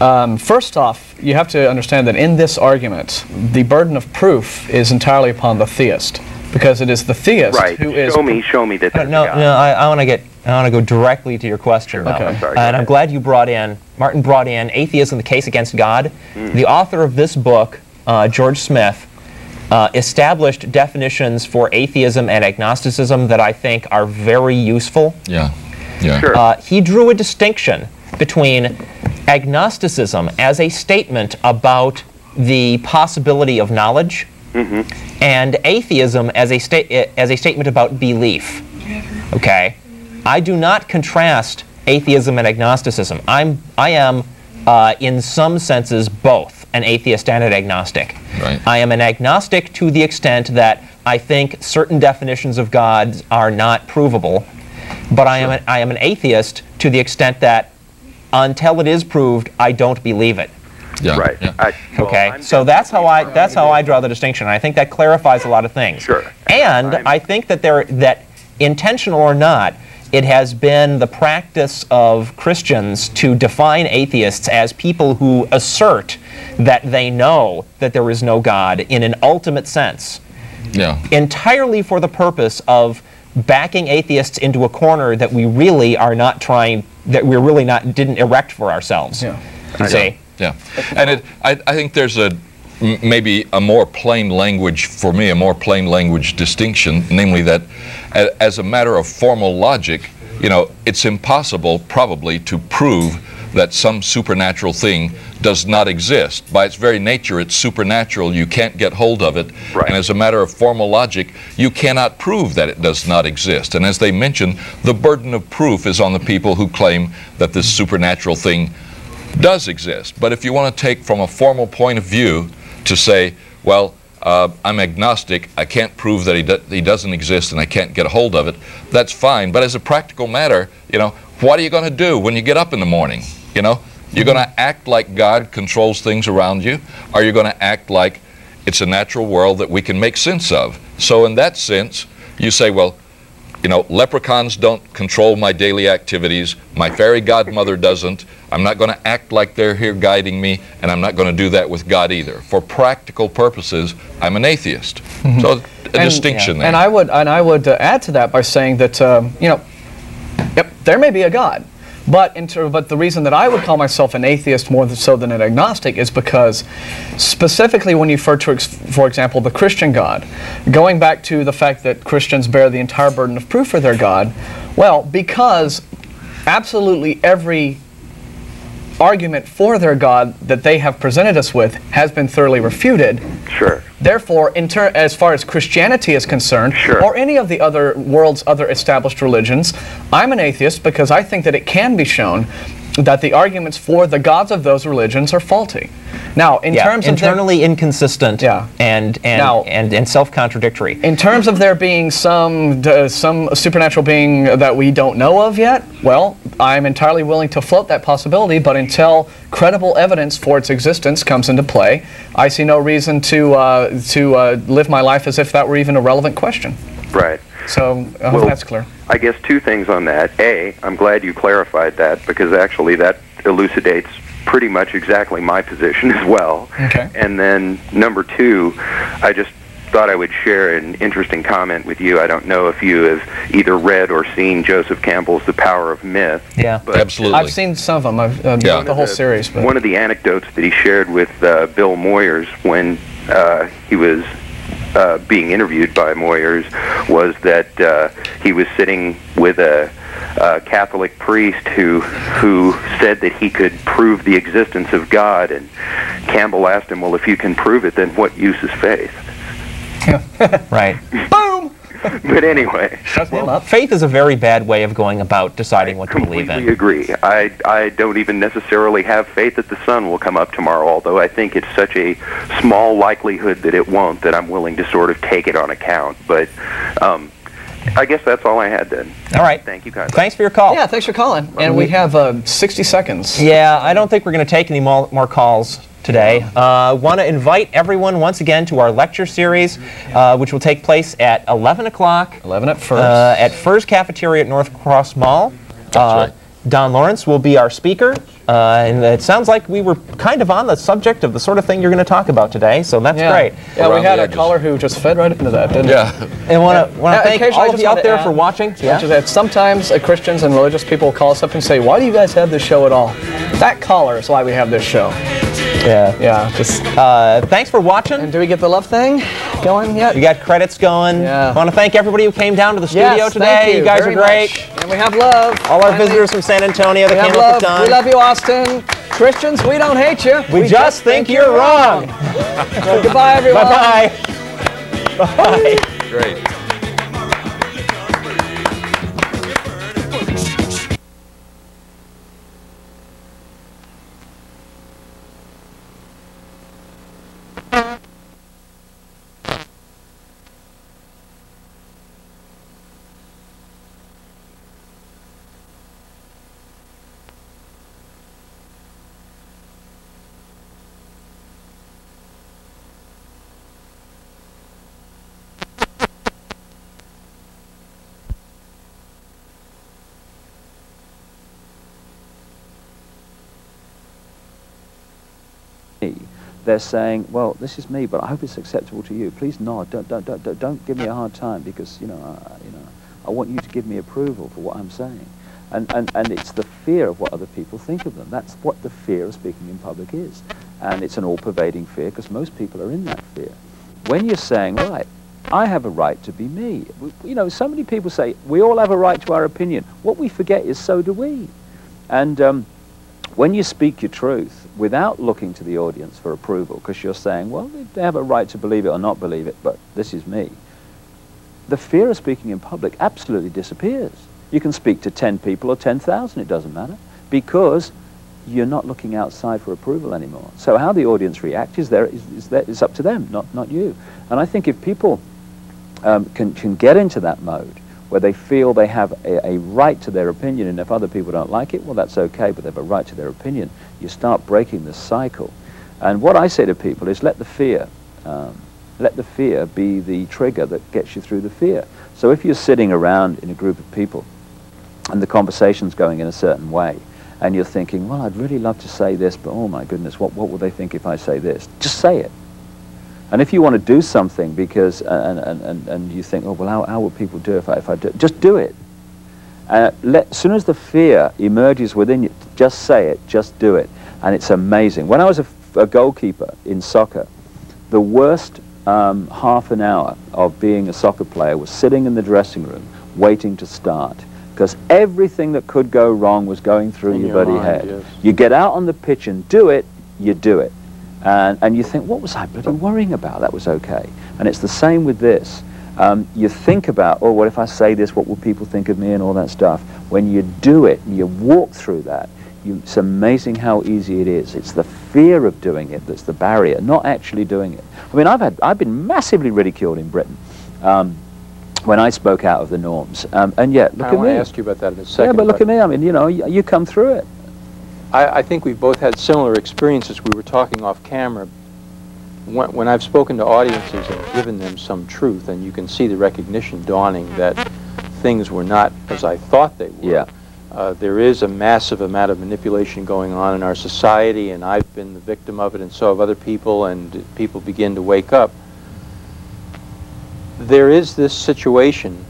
Um, first off, you have to understand that in this argument, the burden of proof is entirely upon the theist, because it is the theist right who is. show me show me that No, no, God. no I, I want to get. I want to go directly to your question, though. Okay. I'm sorry, Uh, and I'm glad you brought in Martin brought in atheism: the case against God. The author of this book, uh, George Smith, uh, established definitions for atheism and agnosticism that I think are very useful. Yeah. Yeah. Sure. Uh, he drew a distinction between agnosticism as a statement about the possibility of knowledge and atheism as a, sta- as a statement about belief. Okay? I do not contrast atheism and agnosticism. I'm, I am, uh, in some senses, both an atheist and an agnostic. Right. I am an agnostic to the extent that I think certain definitions of God are not provable, but I am, an, I am an atheist to the extent that until it is proved, I don't believe it. Yeah. right Yeah. I, well, Okay, I'm so that's how I that's how I draw the distinction. And I think that clarifies a lot of things. Sure. And I'm- I think that there that intentional or not, it has been the practice of Christians to define atheists as people who assert that they know that there is no God in an ultimate sense, Yeah. entirely for the purpose of backing atheists into a corner that we really are not trying that we're really not didn't erect for ourselves. Yeah. You see? Yeah, and it, I, I think there's a m- maybe a more plain language for me, a more plain language distinction, namely that a, as a matter of formal logic, you know, it's impossible probably to prove that some supernatural thing does not exist. By its very nature, it's supernatural. You can't get hold of it. Right. And as a matter of formal logic, you cannot prove that it does not exist. And as they mentioned, the burden of proof is on the people who claim that this supernatural thing does exist. But if you want to take from a formal point of view to say, well, uh, I'm agnostic, I can't prove that he, do- he doesn't exist and I can't get a hold of it, that's fine. But as a practical matter, you know, what are you going to do when you get up in the morning? You know, you're going to act like God controls things around you, or you're going to act like it's a natural world that we can make sense of. So in that sense, you say, well, you know, leprechauns don't control my daily activities. My fairy godmother doesn't. I'm not going to act like they're here guiding me, and I'm not going to do that with God either. For practical purposes, I'm an atheist. So a distinction there. And I would and I would uh, add to that by saying that um, you know, yep, there may be a God, but but the reason that I would call myself an atheist more so than an agnostic is because specifically when you refer to, for example, the Christian God, going back to the fact that Christians bear the entire burden of proof for their God, well, because absolutely every argument for their God that they have presented us with has been thoroughly refuted. Sure. Therefore, as far as Christianity is concerned, Sure. or any of the other world's other established religions, I'm an atheist because I think that it can be shown that the arguments for the gods of those religions are faulty. Now, in yeah, terms of their- internally inconsistent Yeah. and and, Now- and and self-contradictory. in terms of there being some uh, some supernatural being that we don't know of yet, well, I'm entirely willing to float that possibility. But until credible evidence for its existence comes into play, I see no reason to uh, to uh, live my life as if that were even a relevant question. Right. So I hope Well, that's clear. I guess two things on that. A, I'm glad you clarified that because actually that elucidates pretty much exactly my position as well. Okay. And then number two, I just thought I would share an interesting comment with you. I don't know if you have either read or seen Joseph Campbell's The Power of Myth. Yeah. But Absolutely. I've seen some of them. I've uh, Yeah. the whole series, but one of the anecdotes that he shared with uh, Bill Moyers when uh, he was uh, being interviewed by Moyers was that uh, he was sitting with a, a Catholic priest who who said that he could prove the existence of God, and Campbell asked him, "Well, if you can prove it, then what use is faith?" right. But anyway, well, Faith is a very bad way of going about deciding what to believe in. completely agree. I I don't even necessarily have faith that the sun will come up tomorrow, although I think it's such a small likelihood that it won't that I'm willing to sort of take it on account. But um, I guess that's all I had then. All right. Thank you, guys. Thanks for your call. Yeah, thanks for calling. And we have uh, 60 seconds. Yeah, I don't think we're going to take any more, more calls today. Uh, Want to invite everyone once again to our lecture series, uh, which will take place at 11 o'clock. 11 at Furr's. Uh, at Furr's Cafeteria at North Cross Mall. That's right. Don Lawrence will be our speaker. Uh, and it sounds like we were kind of on the subject of the sort of thing you're going to talk about today, so that's yeah. great. Yeah, we had a caller who just fed right into that, didn't Yeah. And want to want Uh, to thank occasionally I all of you out there add- for watching. he? Which is that sometimes uh, Christians and religious people call us up and say, "Why do you guys have this show at all?" That caller is why we have this show. Yeah. Yeah, just. Uh, thanks for watching. And do we get the love thing going yet? We got credits going. Yeah. I want to thank everybody who came down to the studio Yes, today. thank you guys very are great. much. And we have love. All our Finally, visitors from San Antonio We that have came love. with Don. We love you, Austin. Christians, we don't hate you. We just think you're wrong. So goodbye, everyone. Bye bye. Bye. Great. They're saying, well, this is me, but I hope it's acceptable to you. Please nod. Don't, don't, don't, don't, give me a hard time because, you know, I, you know, I want you to give me approval for what I'm saying. And, and, and it's the fear of what other people think of them. That's what the fear of speaking in public is. And it's an all-pervading fear because most people are in that fear. When you're saying, right, I have a right to be me. You know, so many people say, we all have a right to our opinion. What we forget is so do we. And um, when you speak your truth without looking to the audience for approval, because you're saying, well, they have a right to believe it or not believe it, but this is me, the fear of speaking in public absolutely disappears. You can speak to 10 people or 10,000, it doesn't matter, because you're not looking outside for approval anymore. So how the audience reacts is, there, is, is, there, is up to them, not, not you. And I think if people um, can, can get into that mode where they feel they have a, a right to their opinion, and if other people don't like it, well, that's okay, but they have a right to their opinion. You start breaking the cycle. And what I say to people is let the fear, um, let the fear be the trigger that gets you through the fear. So if you're sitting around in a group of people and the conversation's going in a certain way, and you're thinking, well, I'd really love to say this, but oh my goodness, what, what will they think if I say this? Just say it. And if you want to do something because, and, and, and, and you think, oh, well, how, how will people do if I, if I do Just do it. Uh, let, as soon as the fear emerges within you, just say it, just do it. And it's amazing. When I was a goalkeeper in soccer, the worst um, half an hour of being a soccer player was sitting in the dressing room waiting to start because everything that could go wrong was going through In your, your bloody mind, head. yes. You get out on the pitch and do it, you do it. And, and you think, what was I bloody worrying about? That was okay. And it's the same with this. Um, you think about, oh, what if I say this? What will people think of me and all that stuff? When you do it and you walk through that, you, it's amazing how easy it is. It's the fear of doing it that's the barrier, not actually doing it. I mean, I've, had, I've been massively ridiculed in Britain um, when I spoke out of the norms. Um, and yet, look I at want me. to ask you about that in a second. yeah, but look at me. I mean, you know, you, you come through it. I, I think we've both had similar experiences. We were talking off camera. When, when I've spoken to audiences and given them some truth, and you can see the recognition dawning that things were not as I thought they were. Yeah. Uh, there is a massive amount of manipulation going on in our society, and I've been the victim of it, and so have other people, and people begin to wake up. There is this situation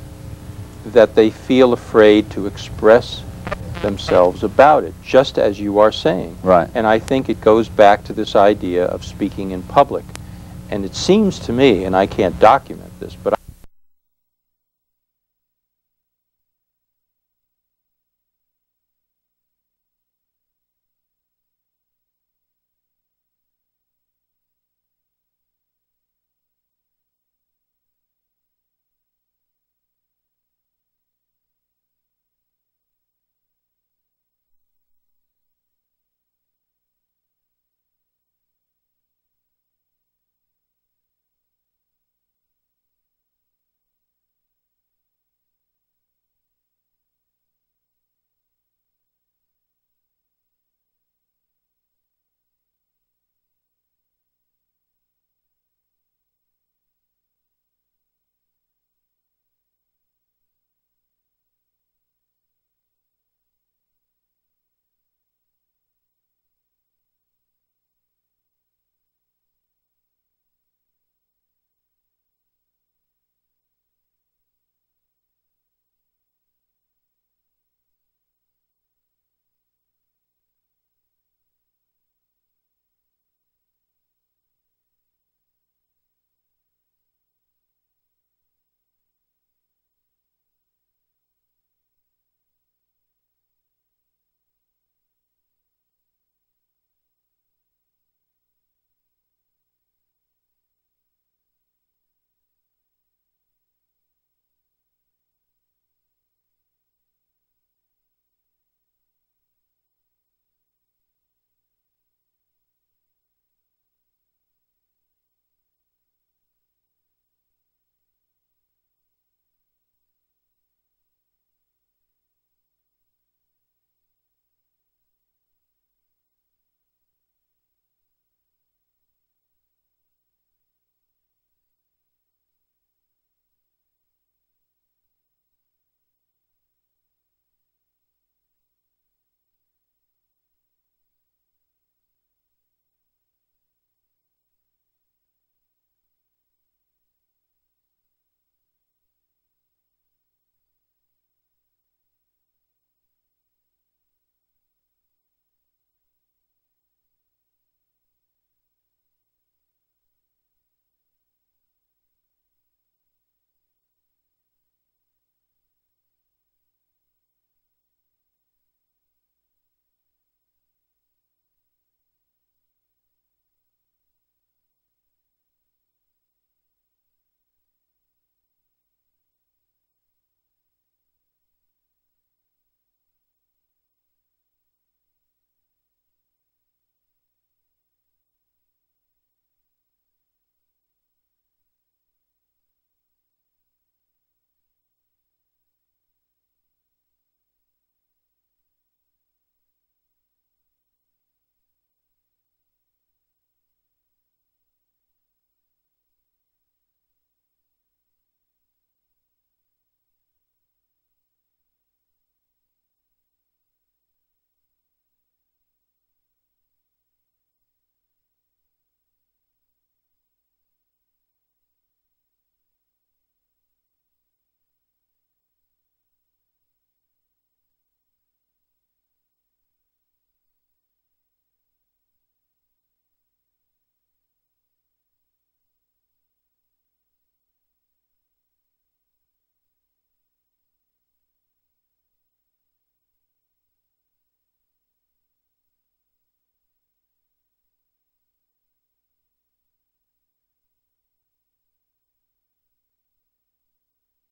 that they feel afraid to express themselves about it, just as you are saying. Right. And I think it goes back to this idea of speaking in public. And it seems to me, and I can't document this, but